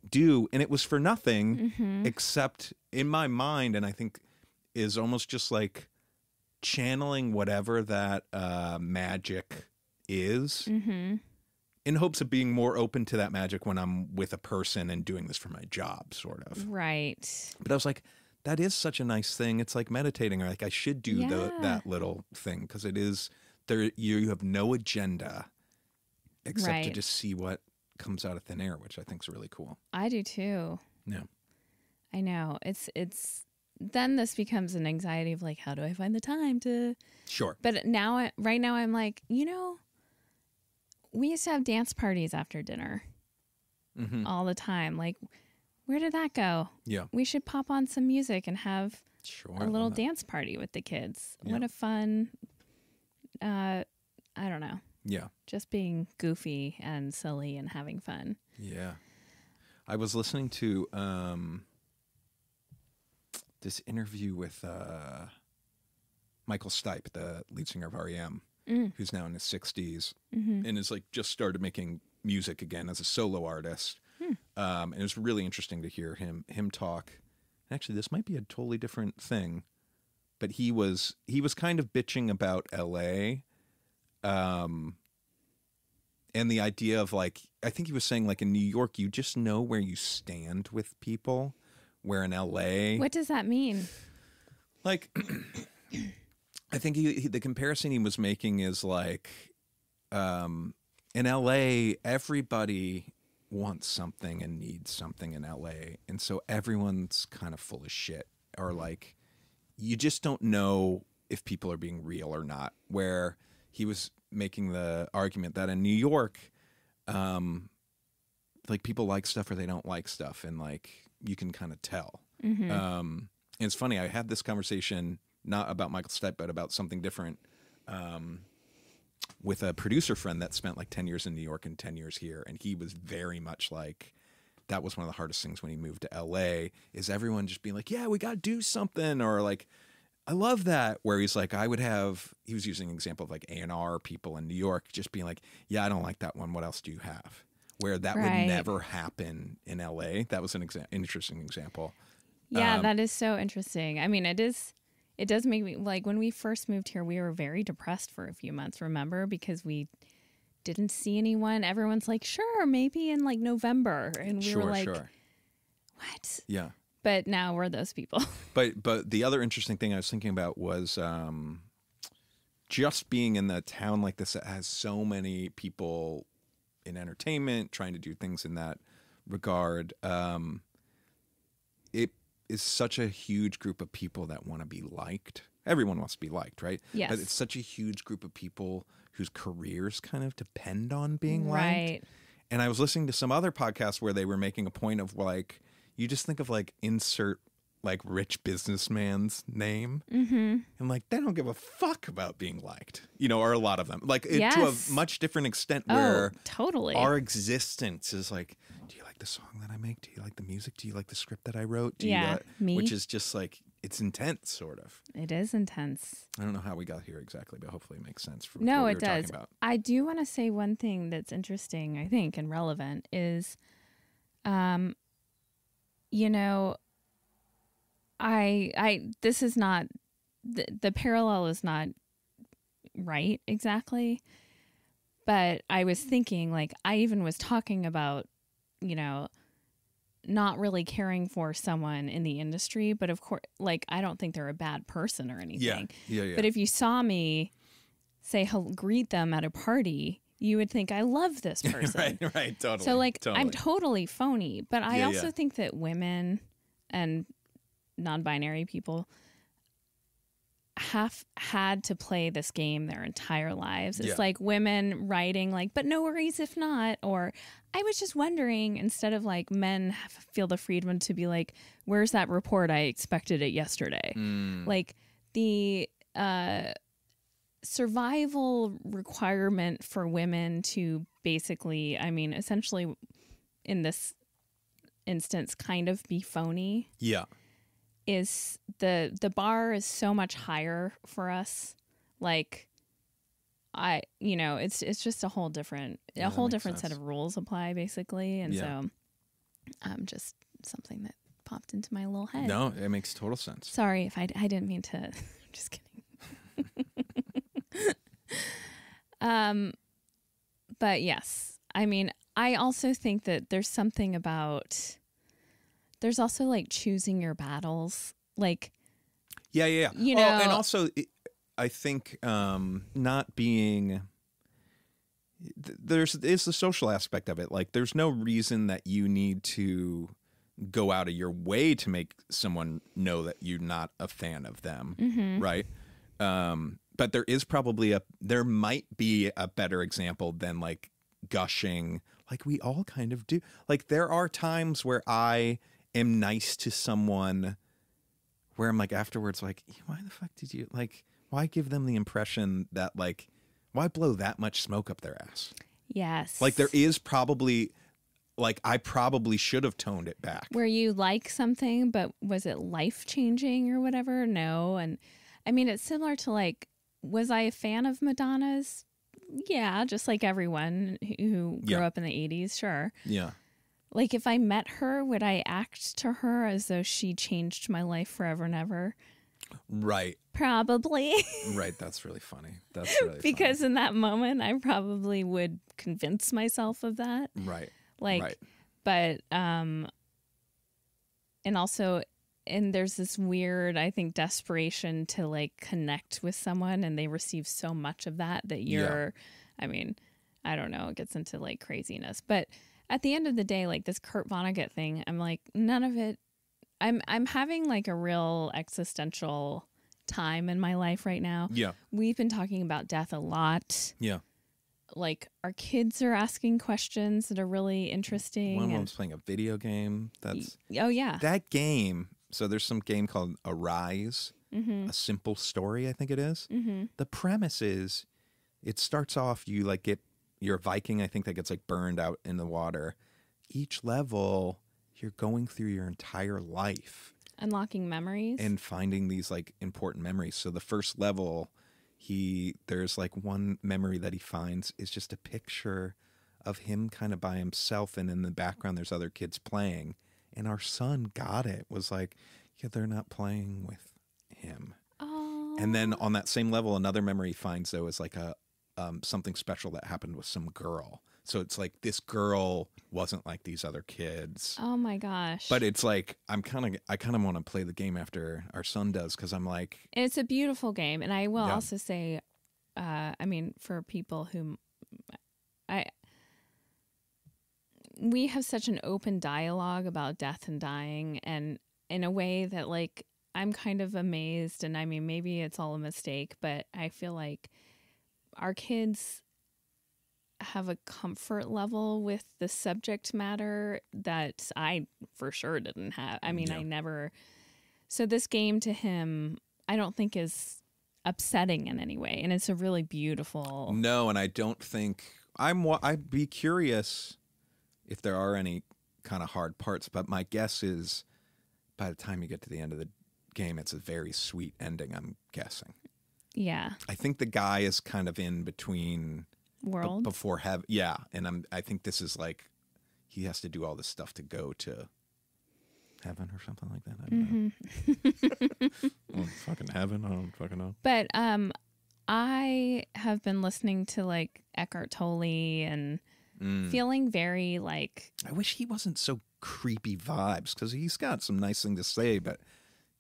Speaker 2: do and it was for nothing
Speaker 1: Mm-hmm.
Speaker 2: except in my mind and i think is almost just like channeling whatever that uh, magic is
Speaker 1: Mm-hmm.
Speaker 2: in hopes of being more open to that magic when i'm with a person and doing this for my job sort of
Speaker 1: Right.
Speaker 2: but i was like that is such a nice thing it's like meditating or like i should do the, that little thing because it is there you, you have no agenda except to just see what comes out of thin air which i think is really cool
Speaker 1: I do too.
Speaker 2: Yeah.
Speaker 1: I know. It's it's then this becomes an anxiety of like how do I find the time to
Speaker 2: sure
Speaker 1: But now I- right now I'm like, you know, we used to have dance parties after dinner
Speaker 2: hmm
Speaker 1: all the time. Like where did that go?
Speaker 2: yeah
Speaker 1: We should pop on some music and have
Speaker 2: sure
Speaker 1: a little dance party with the kids.
Speaker 2: Yeah.
Speaker 1: What a fun uh I don't know.
Speaker 2: Yeah
Speaker 1: Just being goofy and silly and having fun.
Speaker 2: Yeah. I was listening to um this interview with uh Michael Stipe, the lead singer of REM,
Speaker 1: Mm.
Speaker 2: who's now in his 60s
Speaker 1: hmm
Speaker 2: and is like just started making music again as a solo artist.
Speaker 1: Hmm.
Speaker 2: Um, and it was really interesting to hear him him talk. Actually, this might be a totally different thing, but he was he was kind of bitching about L.A. Um, and the idea of like I think he was saying like in New York, you just know where you stand with people. Where in L.A.
Speaker 1: What does that mean?
Speaker 2: like *clears throat* i think he, he, the comparison he was making is like um in la everybody wants something and needs something in la and so everyone's kind of full of shit or like you just don't know if people are being real or not where he was making the argument that in new york um like people like stuff or they don't like stuff and like you can kind of tell
Speaker 1: hmm
Speaker 2: um, and it's funny. I had this conversation not about Michael Stipe, but about something different um, with a producer friend that spent like ten years in New York and ten years here, and he was very much like that was one of the hardest things when he moved to LA. Is everyone just being like, "Yeah, we got to do something," or like. I love that where he's like, I would have. He was using an example of like A and R people in New York, just being like, "Yeah, I don't like that one. What else do you have?" Where that
Speaker 1: Right.
Speaker 2: would never happen in LA. That was an exa- interesting example.
Speaker 1: Yeah,
Speaker 2: Um,
Speaker 1: that is so interesting. I mean, it is. It does make me like when we first moved here, we were very depressed for a few months. Remember, because we didn't see anyone. Everyone's like, "Sure, maybe in like November," and we
Speaker 2: sure,
Speaker 1: were like,
Speaker 2: sure.
Speaker 1: "What?"
Speaker 2: Yeah.
Speaker 1: But now we're those people. *laughs*
Speaker 2: But but the other interesting thing I was thinking about was um, just being in a town like this that has so many people in entertainment trying to do things in that regard. Um, it is such a huge group of people that want to be liked. Everyone wants to be liked, right?
Speaker 1: Yes.
Speaker 2: But it's such a huge group of people whose careers kind of depend on being liked.
Speaker 1: right.
Speaker 2: And I was listening to some other podcasts where they were making a point of like, you just think of like insert like rich businessman's name,
Speaker 1: Mm-hmm.
Speaker 2: and like they don't give a fuck about being liked, you know, or a lot of them, like it,
Speaker 1: Yes.
Speaker 2: to a much different extent
Speaker 1: Oh,
Speaker 2: where
Speaker 1: totally.
Speaker 2: our existence is like, do you like the song that I make? Do you like the music? Do you like the script that I wrote? Do
Speaker 1: Yeah,
Speaker 2: you
Speaker 1: me.
Speaker 2: which is just like it's intense, sort of.
Speaker 1: it is intense.
Speaker 2: I don't know how we got here exactly, but hopefully it makes sense. For
Speaker 1: No,
Speaker 2: what we
Speaker 1: it
Speaker 2: talking
Speaker 1: does.
Speaker 2: About.
Speaker 1: I do want to say one thing that's interesting, I think, and relevant is, um, you know, I, I, this is not, the, the parallel is not right exactly, but I was thinking, like, I even was talking about, you know, not really caring for someone in the industry, but of course, like, I don't think they're a bad person or anything.
Speaker 2: Yeah, yeah, yeah.
Speaker 1: But if you saw me say hel- greet them at a party, you would think I love this *laughs* person.
Speaker 2: right, right, totally.
Speaker 1: So like
Speaker 2: totally.
Speaker 1: I'm totally phony, but I
Speaker 2: Yeah,
Speaker 1: also
Speaker 2: yeah.
Speaker 1: think that women and non-binary people have had to play this game their entire lives. It's
Speaker 2: Yeah.
Speaker 1: like women writing like, but no worries if not. Or I was just wondering, instead of like men have, feel the freedom to be like, where's that report? I expected it yesterday.
Speaker 2: Mm.
Speaker 1: Like the uh, survival requirement for women to basically, I mean, essentially in this instance, kind of be phony
Speaker 2: Yeah.
Speaker 1: is the the bar is so much higher for us like i you know it's it's just a whole different a
Speaker 2: that
Speaker 1: whole different set of rules apply basically and
Speaker 2: Yeah.
Speaker 1: so um just something that popped into my little head
Speaker 2: No, it makes total sense.
Speaker 1: sorry if i i didn't mean to *laughs* just kidding *laughs* um but yes i mean i also think that there's something about there's also like choosing your battles like
Speaker 2: Yeah, yeah, yeah.
Speaker 1: You
Speaker 2: Oh, and also, it, I think um, not being th- there's is the social aspect of it. Like, there's no reason that you need to go out of your way to make someone know that you're not a fan of them,
Speaker 1: Mm-hmm.
Speaker 2: right? Um, but there is probably a there might be a better example than like gushing, like we all kind of do. Like, there are times where I am nice to someone where I'm like afterwards, like, why the fuck did you like? Why give them the impression that like, why blow that much smoke up their ass?
Speaker 1: yes
Speaker 2: Like there is probably, like I probably should have toned it back.
Speaker 1: where you like something but was it life changing or whatever no and i mean it's similar to like was i a fan of madonna's yeah just like everyone who- grew
Speaker 2: Yeah.
Speaker 1: up in the 80s sure
Speaker 2: Yeah,
Speaker 1: like if i met her would i act to her as though she changed my life forever and ever
Speaker 2: right,
Speaker 1: probably *laughs*
Speaker 2: right. That's really funny. That's really
Speaker 1: because in that moment i probably would convince myself of that
Speaker 2: right,
Speaker 1: like
Speaker 2: right.
Speaker 1: but um and also and there's this weird i think desperation to like connect with someone and they receive so much of that that you're i mean i don't know it gets into like craziness but at the end of the day like this kurt vonnegut thing i'm like none of it i'm i'm having like a real existential time in my life right now
Speaker 2: Yeah,
Speaker 1: we've been talking about death a lot
Speaker 2: yeah.
Speaker 1: like our kids are asking questions that are really interesting
Speaker 2: One of them's playing a video game. That's
Speaker 1: oh yeah
Speaker 2: that game. So there's some game called Arise,
Speaker 1: mm-hmm.
Speaker 2: a simple story. I think it is.
Speaker 1: Mm-hmm.
Speaker 2: the premise is it starts off you like get you're a viking i think that gets like burned out in the water each level you're going through your entire life
Speaker 1: unlocking memories
Speaker 2: and finding these like important memories so the first level he there's like one memory that he finds is just a picture of him kind of by himself and in the background there's other kids playing and our son got it was like yeah they're not playing with him
Speaker 1: oh
Speaker 2: and then on that same level, another memory he finds though is like a um, something special that happened with some girl. So it's like this girl wasn't like these other kids.
Speaker 1: oh my gosh
Speaker 2: But it's like I'm kind of I kind of want to play the game after our son does because I'm like
Speaker 1: And it's a beautiful game and i will
Speaker 2: Yeah.
Speaker 1: also say uh i mean for people who we have such an open dialogue about death and dying and in a way that like i'm kind of amazed and i mean maybe it's all a mistake but i feel like our kids have a comfort level with the subject matter that i for sure didn't have i mean
Speaker 2: Yeah.
Speaker 1: i never so this game to him i don't think is upsetting in any way and it's a really beautiful
Speaker 2: no, and I don't think I'm I'd be curious if there are any kind of hard parts, but my guess is by the time you get to the end of the game, it's a very sweet ending. I'm guessing.
Speaker 1: yeah
Speaker 2: I think the guy is kind of in between b- before have yeah, and I'm I think this is like he has to do all this stuff to go to heaven or something like that. I don't know.
Speaker 1: Mhm. *laughs*
Speaker 2: Oh, fucking heaven. I don't fucking know.
Speaker 1: but um i have been listening to like eckhart tolle and
Speaker 2: Mm.
Speaker 1: feeling very like
Speaker 2: I wish he wasn't so creepy vibes because he's got some nice thing to say. But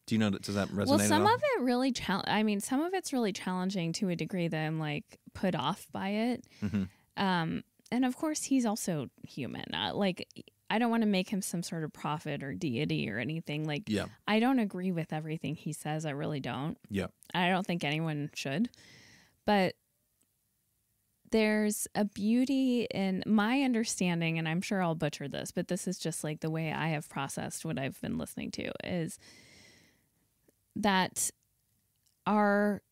Speaker 2: do you know that does that resonate?
Speaker 1: well some of it really chal- i mean some of it's really challenging to a degree that i'm like put off by it
Speaker 2: Mhm.
Speaker 1: um and of course he's also human uh, like I don't want to make him some sort of prophet or deity or anything. Like,
Speaker 2: Yeah.
Speaker 1: I don't agree with everything he says. I really don't.
Speaker 2: Yeah.
Speaker 1: I don't think anyone should. But there's a beauty in my understanding, and I'm sure I'll butcher this, but this is just like the way I have processed what I've been listening to is that our,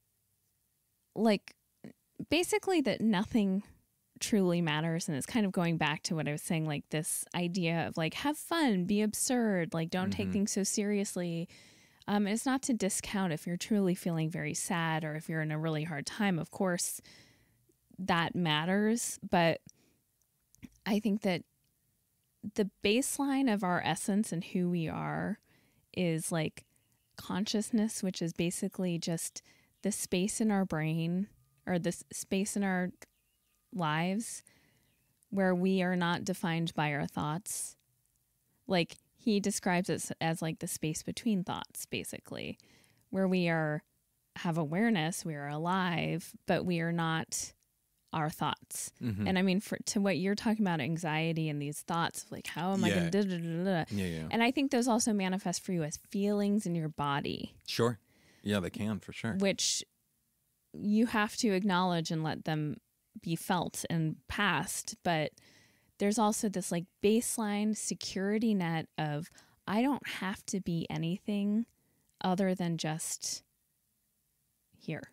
Speaker 1: like, basically that nothing truly matters and it's kind of going back to what i was saying like this idea of like have fun be absurd like don't take
Speaker 2: Mhm.
Speaker 1: things so seriously um, it's not to discount if you're truly feeling very sad or if you're in a really hard time of course that matters but i think that the baseline of our essence and who we are is like consciousness which is basically just the space in our brain or the space in our lives where we are not defined by our thoughts. Like he describes it as like the space between thoughts, basically, where we are have awareness, we are alive, but we are not our thoughts.
Speaker 2: Mhm.
Speaker 1: And I mean, for to what you're talking about, anxiety and these thoughts, of like how am I going to?
Speaker 2: yeah. Yeah.
Speaker 1: And I think those also manifest for you as feelings in your body
Speaker 2: Sure. Yeah, they can for sure.
Speaker 1: which you have to acknowledge and let them be felt and passed. But there's also this like baseline security net of I don't have to be anything other than just here.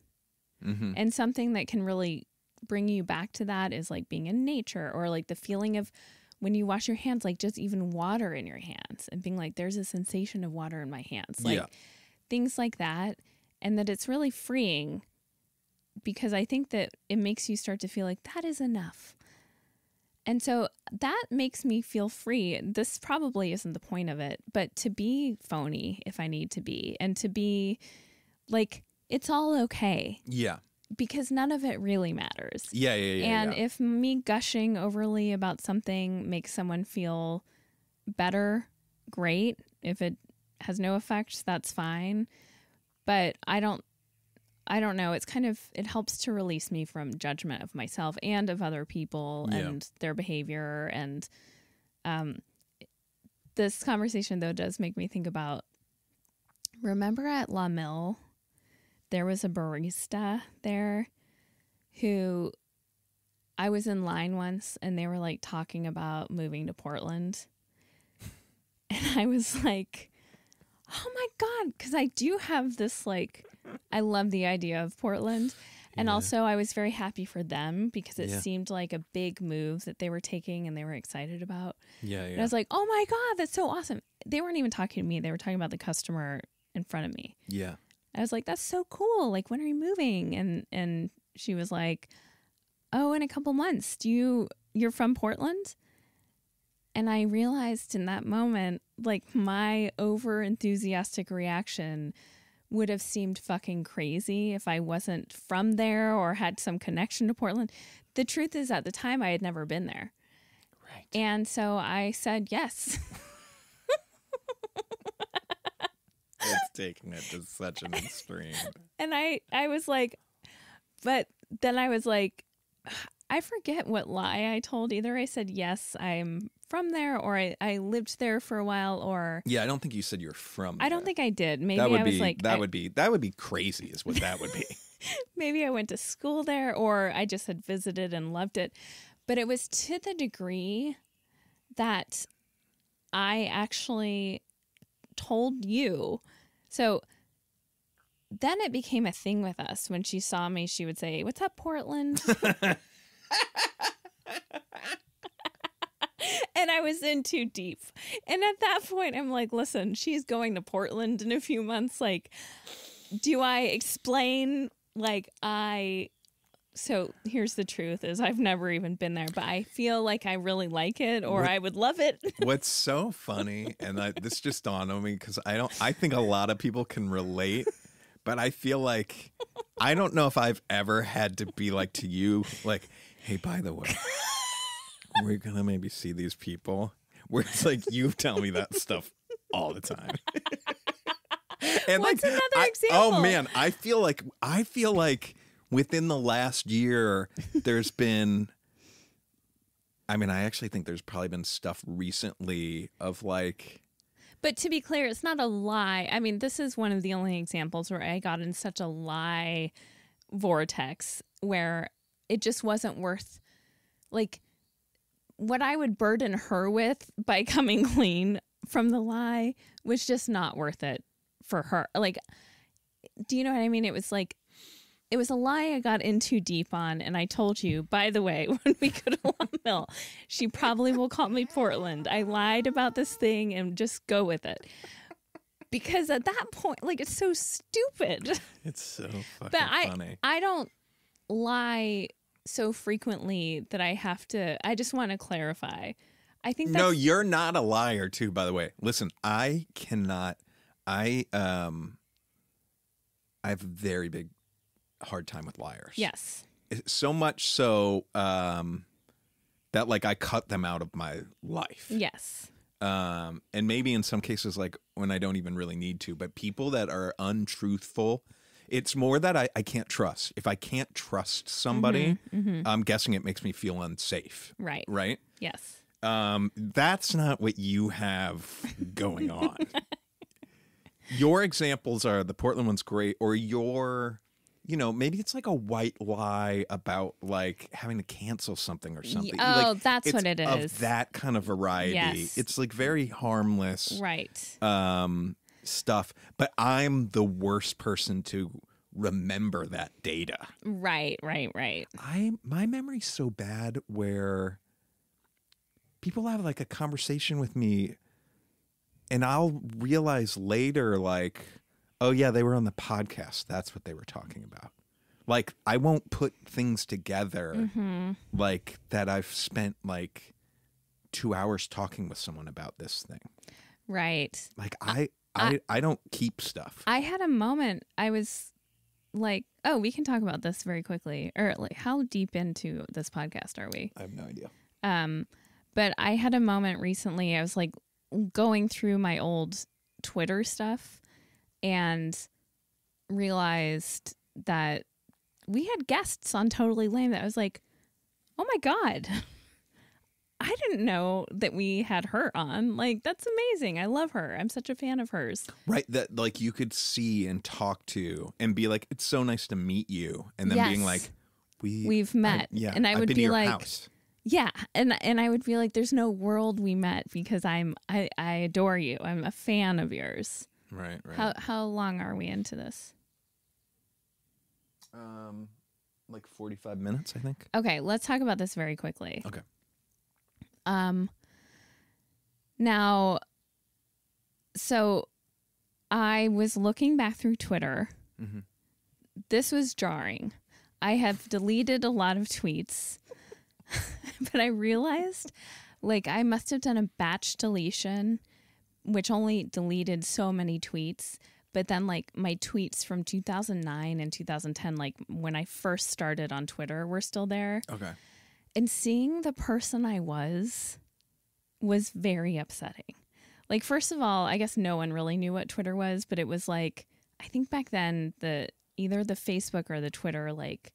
Speaker 2: Mm-hmm.
Speaker 1: And something that can really bring you back to that is like being in nature or like the feeling of when you wash your hands, like just even water in your hands and being like, there's a sensation of water in my hands. Like
Speaker 2: Yeah.
Speaker 1: things like that. And that it's really freeing because I think that it makes you start to feel like that is enough. And so that makes me feel free. This probably isn't the point of it, but to be phony if I need to be and to be like, it's all okay
Speaker 2: Yeah.
Speaker 1: Because none of it really matters.
Speaker 2: Yeah. Yeah. Yeah.
Speaker 1: and
Speaker 2: yeah.
Speaker 1: if me gushing overly about something makes someone feel better, great. If it has no effect, that's fine. But I don't I don't know. It's kind of it helps to release me from judgment of myself and of other people
Speaker 2: Yeah.
Speaker 1: and their behavior and um this conversation though does make me think about remember at La Mill there was a barista there who I was in line once and they were like talking about moving to Portland. *laughs* And I was like, oh my God. Cause I do have this, like, I love the idea of Portland. And
Speaker 2: Yeah.
Speaker 1: also, I was very happy for them because it
Speaker 2: Yeah.
Speaker 1: seemed like a big move that they were taking and they were excited about.
Speaker 2: yeah. yeah.
Speaker 1: And I was like, oh my God, that's so awesome. They weren't even talking to me, they were talking about the customer in front of me.
Speaker 2: Yeah.
Speaker 1: I was like, "That's so cool! Like, when are you moving?" And and she was like, "Oh, in a couple months. Do you you're from Portland?" And I realized in that moment, like my over enthusiastic reaction would have seemed fucking crazy if I wasn't from there or had some connection to Portland. The truth is, at the time, I had never been there,
Speaker 2: Right.
Speaker 1: and so I said yes. *laughs*
Speaker 2: it's taking it to such an extreme. *laughs*
Speaker 1: and I I was like, but then I was like, I forget what lie I told. Either I said yes, I'm from there, or I, I lived there for a while, or
Speaker 2: Yeah, I don't think you said you're from.
Speaker 1: I don't think I did. Maybe
Speaker 2: that would
Speaker 1: I was
Speaker 2: be
Speaker 1: like,
Speaker 2: that
Speaker 1: I-
Speaker 2: would be that would be crazy. Is what that would be. *laughs*
Speaker 1: maybe I went to school there, or I just had visited and loved it. But it was to the degree that I actually told you. So then it became a thing with us. When she saw me, she would say, What's up, Portland? *laughs* and I was in too deep. And at that point, I'm like, Listen, she's going to Portland in a few months. Like, do I explain? Like, I. So here's the truth: is I've never even been there, but I feel like I really like it, or
Speaker 2: What-
Speaker 1: I would love it. *laughs*
Speaker 2: What's so funny, and I, this just dawned on me because I don't. I think a lot of people can relate, but I feel like I don't know if I've ever had to be like to you, like, hey, by the way, we're gonna maybe see these people. Where it's like you tell me that stuff all the time. *laughs* and
Speaker 1: What's another
Speaker 2: I-
Speaker 1: example?
Speaker 2: Oh man, I feel like I feel like within the last year *laughs* there's been I mean, I actually think there's probably been stuff recently of like,
Speaker 1: But to be clear, it's not a lie. I mean, this is one of the only examples where I got in such a lie vortex where it just wasn't worth like what I would burden her with by *laughs* coming clean from the lie was just not worth it for her. Like do you know what I mean? It was like it was a lie I got in too deep on, and I told you, by the way, *laughs* when we go to Long Mill, she probably will call me Portland. I lied about this thing and just go with it. Because at that point, like it's so stupid.
Speaker 2: it's so fucking
Speaker 1: But I
Speaker 2: funny.
Speaker 1: I don't lie so frequently that I have to I just want to clarify. I think
Speaker 2: No, you're not a liar too, by the way. Listen, I cannot I um I have a very big hard time with liars.
Speaker 1: yes.
Speaker 2: So much so um that like I cut them out of my life.
Speaker 1: Yes.
Speaker 2: Um and maybe in some cases like when I don't even really need to, but people that are untruthful, it's more that I, I can't trust. If I can't trust somebody,
Speaker 1: Mhm.
Speaker 2: I'm guessing it makes me feel unsafe.
Speaker 1: Right.
Speaker 2: Right?
Speaker 1: Yes.
Speaker 2: Um, that's not what you have going on. *laughs* your examples are the Portland one's great, or your, you know, maybe it's like a white lie about like having to cancel something or something.
Speaker 1: oh,
Speaker 2: Like,
Speaker 1: that's what it is.
Speaker 2: Of that kind of variety.
Speaker 1: Yes.
Speaker 2: It's like very harmless
Speaker 1: Right.
Speaker 2: um, stuff, but I'm the worst person to remember that data.
Speaker 1: Right, right, right.
Speaker 2: I my memory's so bad where people have like a conversation with me and I'll realize later like oh yeah they were on the podcast that's what they were talking about like I won't put things together
Speaker 1: hmm
Speaker 2: like that I've spent like 2 hours talking with someone about this thing
Speaker 1: Right.
Speaker 2: like I I I don't keep stuff
Speaker 1: I had a moment I was like, oh, we can talk about this very quickly. Or like how deep into this podcast are we?
Speaker 2: I have no idea
Speaker 1: Um, but I had a moment recently. I was like going through my old Twitter stuff and realized that we had guests on Totally Laime that I was like, oh my God. *laughs* I didn't know that we had her on. Like, that's amazing. I love her. I'm such a fan of hers.
Speaker 2: Right, that like you could see and talk to and be like, "It's so nice to meet you," and then being like, "We
Speaker 1: We've met.
Speaker 2: yeah,
Speaker 1: And I
Speaker 2: I've
Speaker 1: would
Speaker 2: been
Speaker 1: be like,
Speaker 2: house.
Speaker 1: Yeah, and and I would be like, "There's no world we met because I'm I, I adore you. I'm a fan of yours."
Speaker 2: Right, right."
Speaker 1: How how long are we into this?
Speaker 2: um, like forty-five minutes, I think.
Speaker 1: Okay, let's talk about this very quickly.
Speaker 2: Okay.
Speaker 1: Um. Now, so I was looking back through Twitter.
Speaker 2: Mm-hmm.
Speaker 1: This was jarring. I have deleted a lot of tweets, *laughs* but I realized like I must have done a batch deletion, which only deleted so many tweets. But then, like, my tweets from 2009 and 2010, like when I first started on Twitter, were still there.
Speaker 2: Okay.
Speaker 1: And seeing the person I was was very upsetting. Like, first of all, I guess no one really knew what Twitter was, but it was like, I think back then, the either the Facebook or the Twitter, like,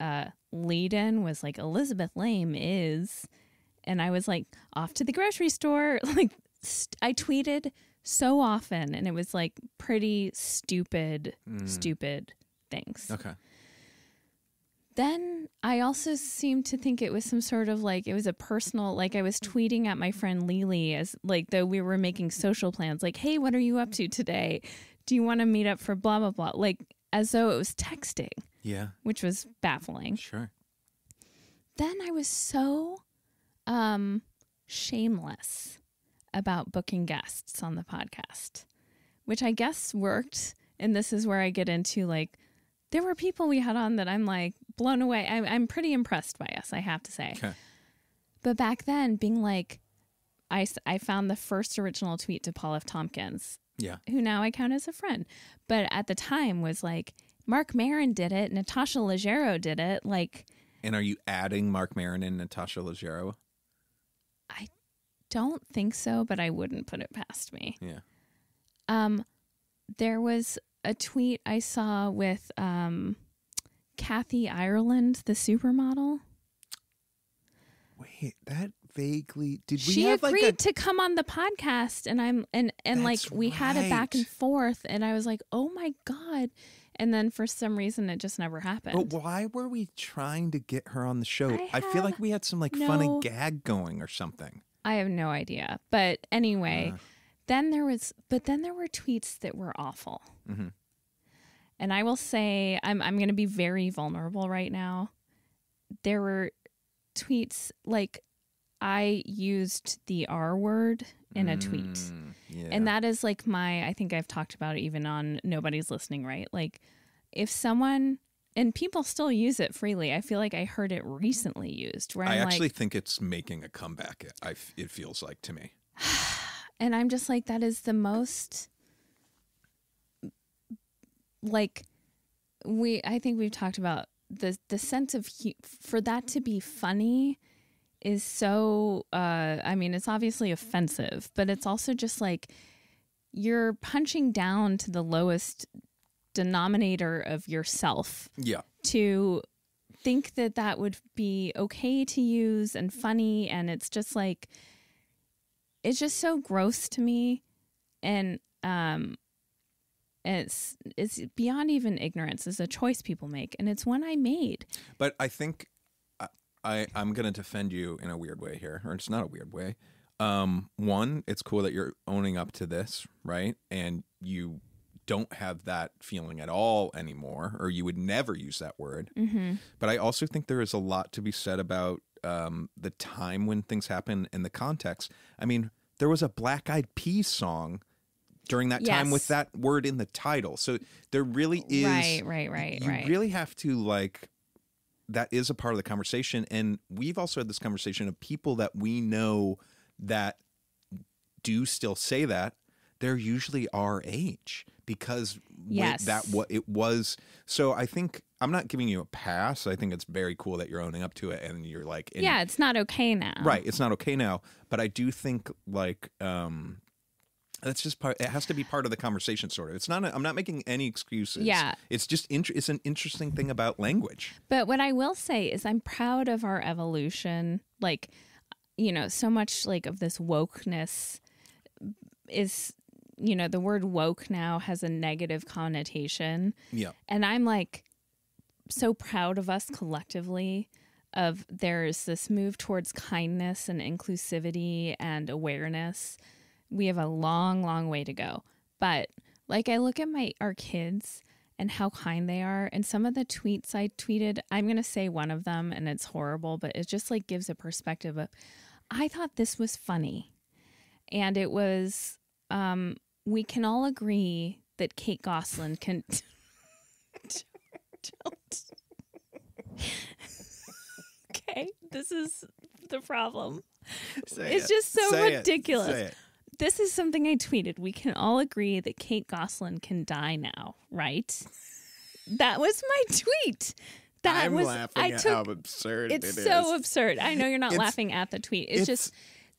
Speaker 1: uh, lead in was like, Elizabeth Laime is. And I was like, off to the grocery store. *laughs* Like, st- I tweeted so often, and it was like pretty stupid,
Speaker 2: Mm.
Speaker 1: stupid things.
Speaker 2: Okay.
Speaker 1: Then I also seemed to think it was some sort of like it was a personal like I was tweeting at my friend Lily as like though we were making social plans like hey what are you up to today do you want to meet up for blah blah blah like as though it was texting
Speaker 2: Yeah.
Speaker 1: which was baffling
Speaker 2: Sure.
Speaker 1: then I was so um shameless about booking guests on the podcast, which I guess worked. And this is where I get into like there were people we had on that I'm like blown away. I'm I'm pretty impressed by us, I have to say.
Speaker 2: Okay.
Speaker 1: But back then, being like, I, I found the first original tweet to Paul F. Tompkins,
Speaker 2: Yeah.
Speaker 1: who now I count as a friend, but at the time was like Marc Maron did it, Natasha Leggero did it, like.
Speaker 2: And are you adding Marc Maron and Natasha Leggero?
Speaker 1: Don't think so, but I wouldn't put it past me.
Speaker 2: Yeah.
Speaker 1: Um, there was a tweet I saw with um, Kathy Ireland, the supermodel.
Speaker 2: Wait, that vaguely did we
Speaker 1: she
Speaker 2: have
Speaker 1: agreed
Speaker 2: like a
Speaker 1: to come on the podcast and i'm and and like
Speaker 2: That's
Speaker 1: we had it back and forth and i was like oh my god and then for some reason it just never happened
Speaker 2: But why were we trying to get her on the show?
Speaker 1: I
Speaker 2: I, feel like we had some like funny
Speaker 1: no-
Speaker 2: gag going or something.
Speaker 1: I have no idea but anyway
Speaker 2: Uh.
Speaker 1: then there was but then there were tweets that were awful
Speaker 2: Mhm.
Speaker 1: and i will say i'm i'm going to be very vulnerable right now there were tweets like i used the r word in a tweet
Speaker 2: Mm, yeah.
Speaker 1: And that is like my, I think I've talked about it even on Nobody's Listening, right? Like if someone, and people still use it freely. I feel like I heard it recently used where
Speaker 2: I
Speaker 1: I'm
Speaker 2: actually
Speaker 1: like,
Speaker 2: think it's making a comeback. It, I it feels like to me. *sighs*
Speaker 1: and I'm just like, that is the most, like, we, I think we've talked about the, the sense of, hu- for that to be funny is so, uh, I mean, it's obviously offensive, but it's also just like, you're punching down to the lowest denominator of yourself
Speaker 2: Yeah.
Speaker 1: to think that that would be okay to use and funny and it's just like it's just so gross to me and um it's it's beyond even ignorance it's a choice people make and it's one i made
Speaker 2: But I think I, I I'm gonna defend you in a weird way here, or it's not a weird way. Um, one, it's cool that you're owning up to this, right? And you don't have that feeling at all anymore, or you would never use that word.
Speaker 1: mm-hmm.
Speaker 2: But I also think there is a lot to be said about um, the time when things happen and the context. I mean, there was a Black Eyed Peas song during that time with that word in the title, so there really is
Speaker 1: right right right
Speaker 2: you
Speaker 1: right
Speaker 2: really have to like that is a part of the conversation and we've also had this conversation of people that we know that do still say that they're usually our age because
Speaker 1: Yes.
Speaker 2: that what it was. So i think i'm not giving you a pass. I think it's very cool that you're owning up to it and you're like in-
Speaker 1: yeah it's not okay now.
Speaker 2: Right it's not okay now. But i do think like um that's just part it has to be part of the conversation sort of. It's not i i'm not making any excuses.
Speaker 1: Yeah.
Speaker 2: it's just it's an interesting thing about language.
Speaker 1: But what I will say is I'm proud of our evolution. Like, you know, so much like of this wokeness is, you know, the word woke now has a negative connotation.
Speaker 2: yeah
Speaker 1: And I'm like so proud of us collectively of there's this move towards kindness and inclusivity and awareness. We have a long, long way to go. But like I look at my our kids and how kind they are and some of the tweets I tweeted, I'm going to say one of them and it's horrible, but it just like gives a perspective of I thought this was funny. And it was um we can all agree that Kate Gosselin can *laughs* okay, this is the problem. It's just so ridiculous. This is something I tweeted. We can all agree that Kate Gosselin can die now, right? That was my tweet. That i was I took
Speaker 2: absurd
Speaker 1: it's so absurd. I know you're not
Speaker 2: It's-
Speaker 1: laughing at the tweet. It's,
Speaker 2: it's-
Speaker 1: just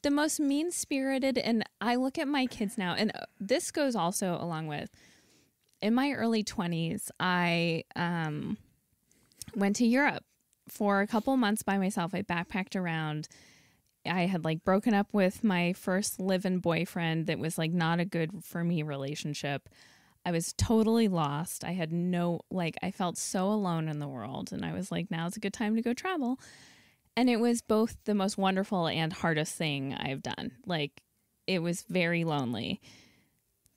Speaker 1: the most mean spirited. And I look at my kids now, and uh, this goes also along with in my early 20s, I um, went to Europe for a couple months by myself. I backpacked around. I had like broken up with my first live in boyfriend that was like not a good for me relationship. I was totally lost. I had no, like, I felt so alone in the world. And I was like, now's a good time to go travel. And it was both the most wonderful and hardest thing I've done. Like, it was very lonely.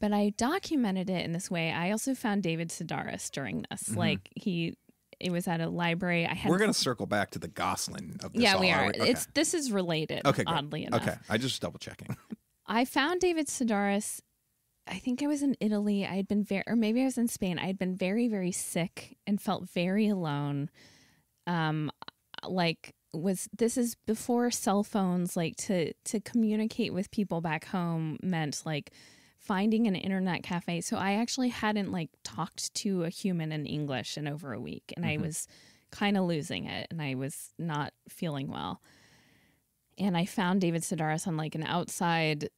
Speaker 1: But I documented it in this way. I also found David Sedaris during this. Like, he, it was at a library. I had
Speaker 2: we're gonna circle back to the Gosselin of this
Speaker 1: yeah,
Speaker 2: all,
Speaker 1: we are.
Speaker 2: Okay.
Speaker 1: It's this is related.
Speaker 2: okay
Speaker 1: oddly enough.
Speaker 2: okay i just double checking *laughs*
Speaker 1: I found David Sedaris. I think I was in Italy. I had been very, or maybe I was in Spain. I had been very, very sick and felt very alone. Um, like was this is before cell phones. Like to to communicate with people back home meant like finding an internet cafe. So I actually hadn't like talked to a human in English in over a week, and I
Speaker 2: Mhm.
Speaker 1: was kind of losing it, and I was not feeling well. And I found David Sedaris on like an outside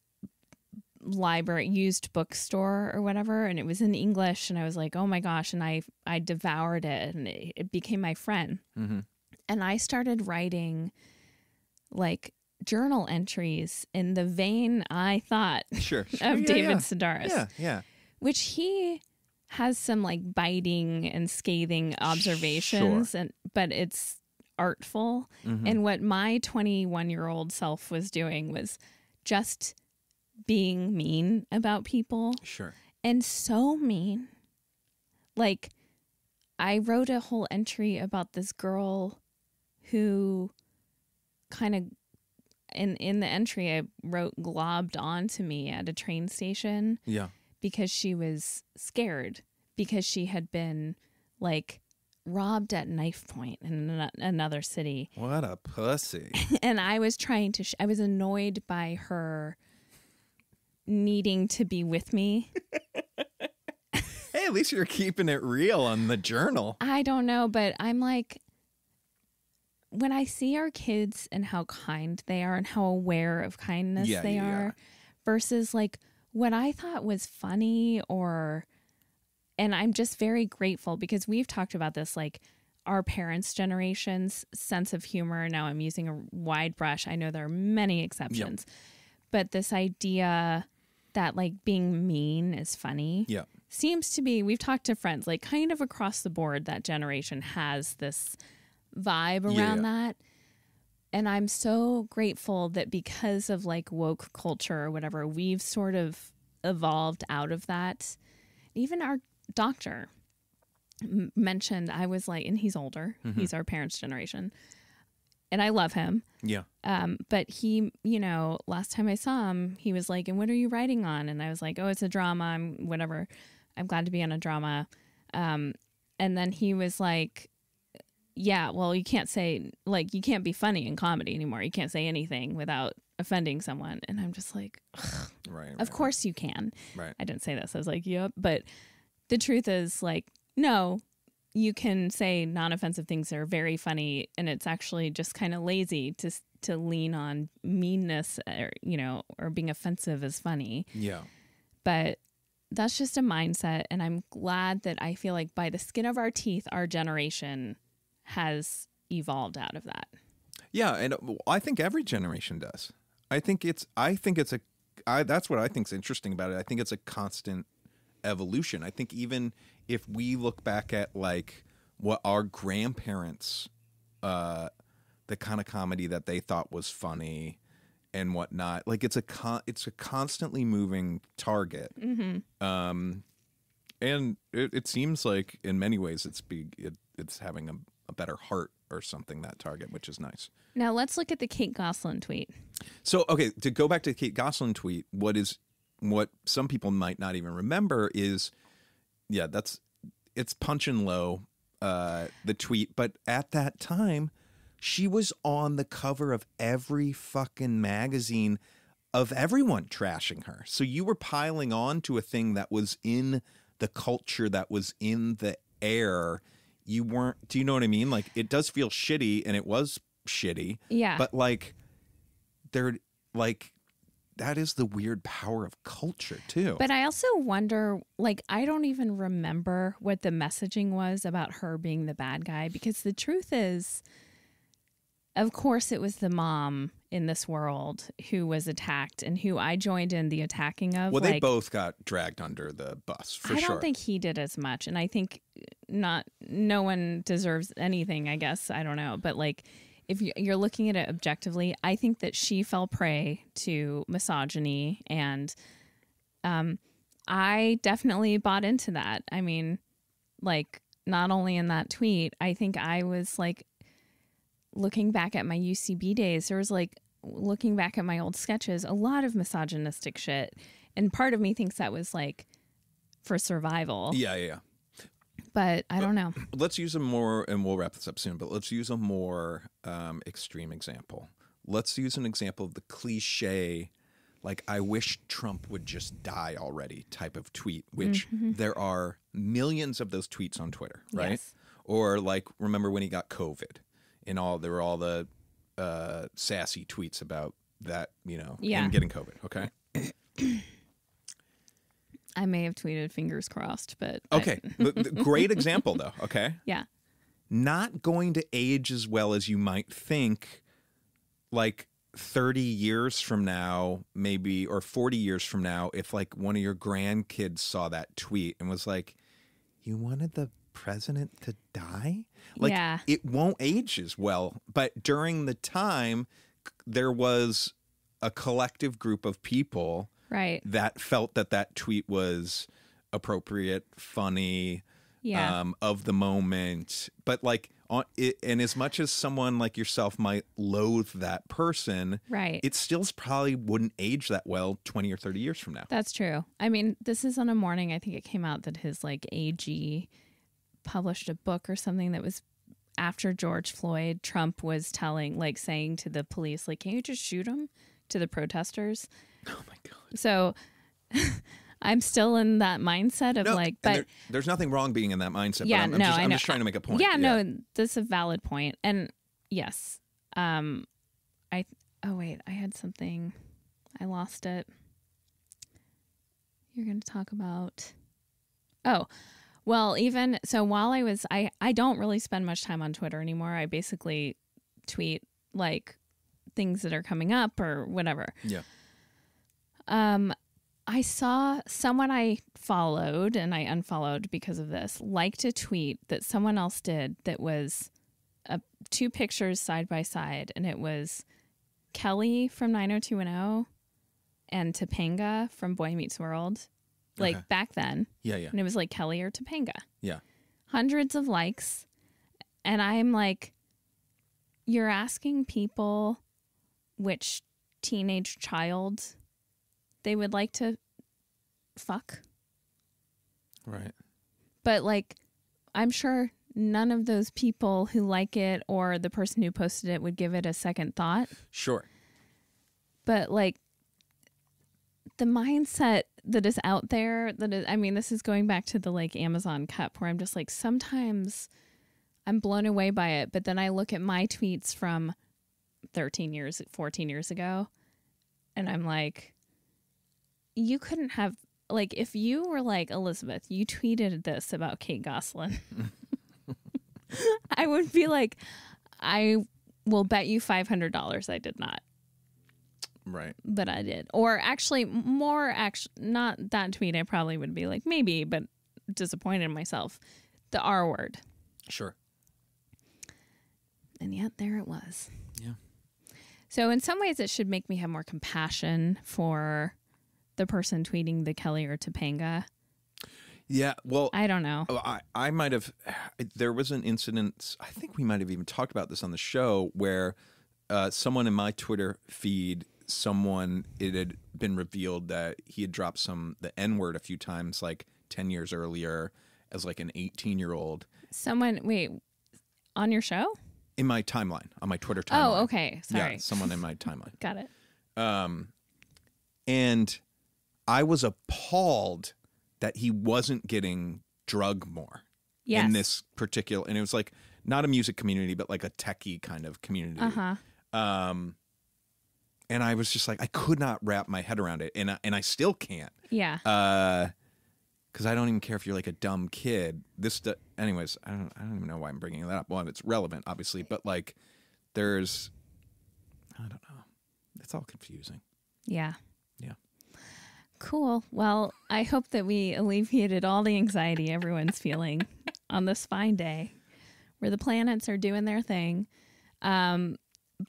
Speaker 1: library used bookstore or whatever and it was in english and i was like oh my gosh and i i devoured it and it, it became my friend
Speaker 2: Mhm.
Speaker 1: And i started writing like journal entries in the vein I thought
Speaker 2: Sure. *laughs* sure.
Speaker 1: of
Speaker 2: Yeah,
Speaker 1: David
Speaker 2: yeah.
Speaker 1: Sedaris,
Speaker 2: Yeah, yeah.
Speaker 1: which he has some like biting and scathing observations, and but it's artful.
Speaker 2: Mhm.
Speaker 1: And what my 21 year old self was doing was just being mean about people
Speaker 2: Sure.
Speaker 1: and so mean. Like, I wrote a whole entry about this girl who kind of, in, in the entry, I wrote globbed onto me at a train station
Speaker 2: Yeah.
Speaker 1: because she was scared because she had been like robbed at knife point in ano- another city
Speaker 2: What a pussy. *laughs*
Speaker 1: and I was trying to, sh- I was annoyed by her needing to be with me. *laughs*
Speaker 2: hey, at least you're keeping it real on the journal.
Speaker 1: I don't know, but I'm like, when I see our kids and how kind they are and how aware of kindness
Speaker 2: Yeah,
Speaker 1: they
Speaker 2: yeah, yeah.
Speaker 1: are versus like what I thought was funny or, and I'm just very grateful because we've talked about this, like, our parents' generation's sense of humor. Now I'm using a wide brush. I know there are many exceptions, but this idea that like being mean is funny
Speaker 2: Yeah.
Speaker 1: seems to be we've talked to friends like kind of across the board that generation has this vibe around
Speaker 2: Yeah.
Speaker 1: that and i'm so grateful that because of like woke culture or whatever we've sort of evolved out of that even our doctor m- mentioned i was like and he's older he's our parents generation and i love him
Speaker 2: Yeah.
Speaker 1: um, but he, you know, last time I saw him, he was like, "And what are you writing on?" And I was like, "Oh, it's a drama. I'm whatever. I'm glad to be on a drama." Um, and then he was like, "Yeah, well, you can't say like you can't be funny in comedy anymore. You can't say anything without offending someone." And I'm just like, *sighs*
Speaker 2: Right.
Speaker 1: "Of course you can."
Speaker 2: Right.
Speaker 1: I didn't say this. I was like, "Yep," but the truth is, like, no. You can say non-offensive things that are very funny, and it's actually just kind of lazy to to lean on meanness, or you know, or being offensive as funny.
Speaker 2: Yeah.
Speaker 1: But that's just a mindset, and I'm glad that I feel like by the skin of our teeth, our generation has evolved out of that.
Speaker 2: Yeah, and uh, I think every generation does. I think it's I think it's a I that's what I think's interesting about it. I think it's a constant evolution. I think even if we look back at like what our grandparents uh the kind of comedy that they thought was funny and whatnot, like it's a con- it's a constantly moving target.
Speaker 1: Mm-hmm.
Speaker 2: Um and it, it seems like in many ways it's be it, it's having a, a better heart or something that target, which is nice.
Speaker 1: Now let's look at the Kate Gosselin tweet.
Speaker 2: So okay, to go back to the Kate Gosselin tweet, what is what some people might not even remember is yeah, that's it's punching low, uh the tweet, but at that time she was on the cover of every fucking magazine of everyone trashing her. So you were piling on to a thing that was in the culture that was in the air. You weren't do you know what I mean? Like it does feel shitty and it was shitty.
Speaker 1: Yeah,
Speaker 2: but like they're like that is the weird power of culture too.
Speaker 1: But I also wonder, like, I don't even remember what the messaging was about her being the bad guy because the truth is, of course, it was the mom in this world who was attacked and who I joined in the attacking of.
Speaker 2: well
Speaker 1: like,
Speaker 2: they both got dragged under the bus for
Speaker 1: I
Speaker 2: sure
Speaker 1: don't think he did as much, and I think not. No one deserves anything. I guess I don't know, but like. If you- you're looking at it objectively, I think that she fell prey to misogyny and um, I definitely bought into that. I mean, like, not only in that tweet, I think I was like looking back at my UCB days, there was like looking back at my old sketches, a lot of misogynistic shit. And part of me thinks that was like for survival.
Speaker 2: yeah yeah yeah
Speaker 1: But I don't know.
Speaker 2: let's use a more and we'll wrap this up soon but let's use a more um, extreme example let's use an example of the cliche like i wish trump would just die already type of tweet which there are millions of those tweets on twitter right
Speaker 1: Yes.
Speaker 2: or like remember when he got covid and all there were all the uh, sassy tweets about that you know
Speaker 1: Yeah.
Speaker 2: him getting covid okay
Speaker 1: I may have tweeted fingers crossed, but
Speaker 2: okay *laughs* the great example though okay
Speaker 1: yeah.
Speaker 2: not going to age as well as you might think like 30 years from now, maybe, or 40 years from now, if like one of your grandkids saw that tweet and was like, you wanted the president to die? Like,
Speaker 1: Yeah.
Speaker 2: it won't age as well. But during the time, there was a collective group of people
Speaker 1: Right.
Speaker 2: that felt that that tweet was appropriate, funny,
Speaker 1: Yeah.
Speaker 2: um, of the moment. But like, on it, and as much as someone like yourself might loathe that person,
Speaker 1: right.
Speaker 2: it still probably wouldn't age that well 20 or 30 years from now.
Speaker 1: That's true. I mean, this is on a morning. I think it came out that his like AG published a book or something that was after George Floyd. Trump was telling, like, saying to the police, like, "Can you just shoot him?" To the protesters.
Speaker 2: Oh my God.
Speaker 1: So, *laughs* I'm still in that mindset of
Speaker 2: No,
Speaker 1: like, but
Speaker 2: there- there's nothing wrong being in that mindset.
Speaker 1: Yeah,
Speaker 2: but I'm, I'm
Speaker 1: no,
Speaker 2: just, I'm just trying to make a point.
Speaker 1: yeah, no, that's a valid point. And yes, um, I oh wait, I had something, I lost it. You're going to talk about. Oh, well, even so, while I was, I I don't really spend much time on Twitter anymore. I basically tweet like things that are coming up or whatever.
Speaker 2: Yeah.
Speaker 1: Um, I saw someone I followed and I unfollowed because of this liked a tweet that someone else did that was uh, two pictures side by side, and it was Kelly from 90210 and Topanga from Boy Meets World, like
Speaker 2: Okay.
Speaker 1: back then.
Speaker 2: Yeah, yeah.
Speaker 1: And it was like Kelly or Topanga.
Speaker 2: Yeah.
Speaker 1: Hundreds of likes. And I'm like, you're asking people which teenage child they would like to fuck.
Speaker 2: Right.
Speaker 1: But like, I'm sure none of those people who like it or the person who posted it would give it a second thought.
Speaker 2: Sure.
Speaker 1: But like, the mindset that is out there that is, I mean, this is going back to the like Amazon cup where I'm just like, sometimes I'm blown away by it. But then I look at my tweets from 13 years, 14 years ago, and I'm like, you couldn't have, like, if you were like, Elizabeth, you tweeted this about Kate Gosselin, *laughs* I would be like, I will bet you $500 I did not
Speaker 2: Right.
Speaker 1: but I did. Or actually, more actually, not that tweet. I probably would be like maybe, but disappointed in myself. The R word,
Speaker 2: Sure.
Speaker 1: and yet there it was.
Speaker 2: Yeah.
Speaker 1: So in some ways, it should make me have more compassion for the person tweeting the Kelly or Topanga.
Speaker 2: Yeah. Well,
Speaker 1: I don't know.
Speaker 2: Oh, I, I might have. There was an incident. I think we might have even talked about this on the show where uh, someone in my Twitter feed, someone it had been revealed that he had dropped some the N word a few times, like ten years earlier, as like an eighteen year old
Speaker 1: Someone, wait, on your show?
Speaker 2: in my timeline on my Twitter timeline.
Speaker 1: Oh, okay. Sorry.
Speaker 2: Yeah, someone in my timeline. *laughs*
Speaker 1: Got it.
Speaker 2: Um, and I was appalled that he wasn't getting drug more.
Speaker 1: Yes.
Speaker 2: in this particular and it was like not a music community but like a techie kind of community
Speaker 1: Uh huh.
Speaker 2: um and i was just like i could not wrap my head around it and I, and i still can't
Speaker 1: Yeah.
Speaker 2: uh because i don't even care if you're like a dumb kid this anyways i don't i don't even know why i'm bringing that up well it's relevant obviously but like there's i don't know it's all confusing
Speaker 1: Yeah.
Speaker 2: Yeah.
Speaker 1: Cool. Well, I hope that we alleviated all the anxiety everyone's feeling on this fine day where the planets are doing their thing. Um,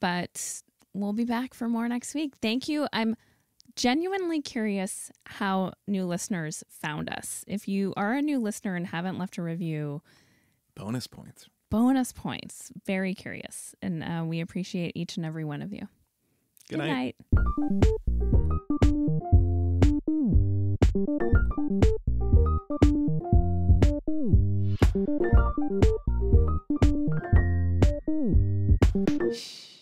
Speaker 1: but we'll be back for more next week. Thank you. I'm genuinely curious how new listeners found us. If you are a new listener and haven't left a review,
Speaker 2: bonus points
Speaker 1: bonus points. Very curious. And uh, we appreciate each and every one of you.
Speaker 2: good night
Speaker 1: Shh.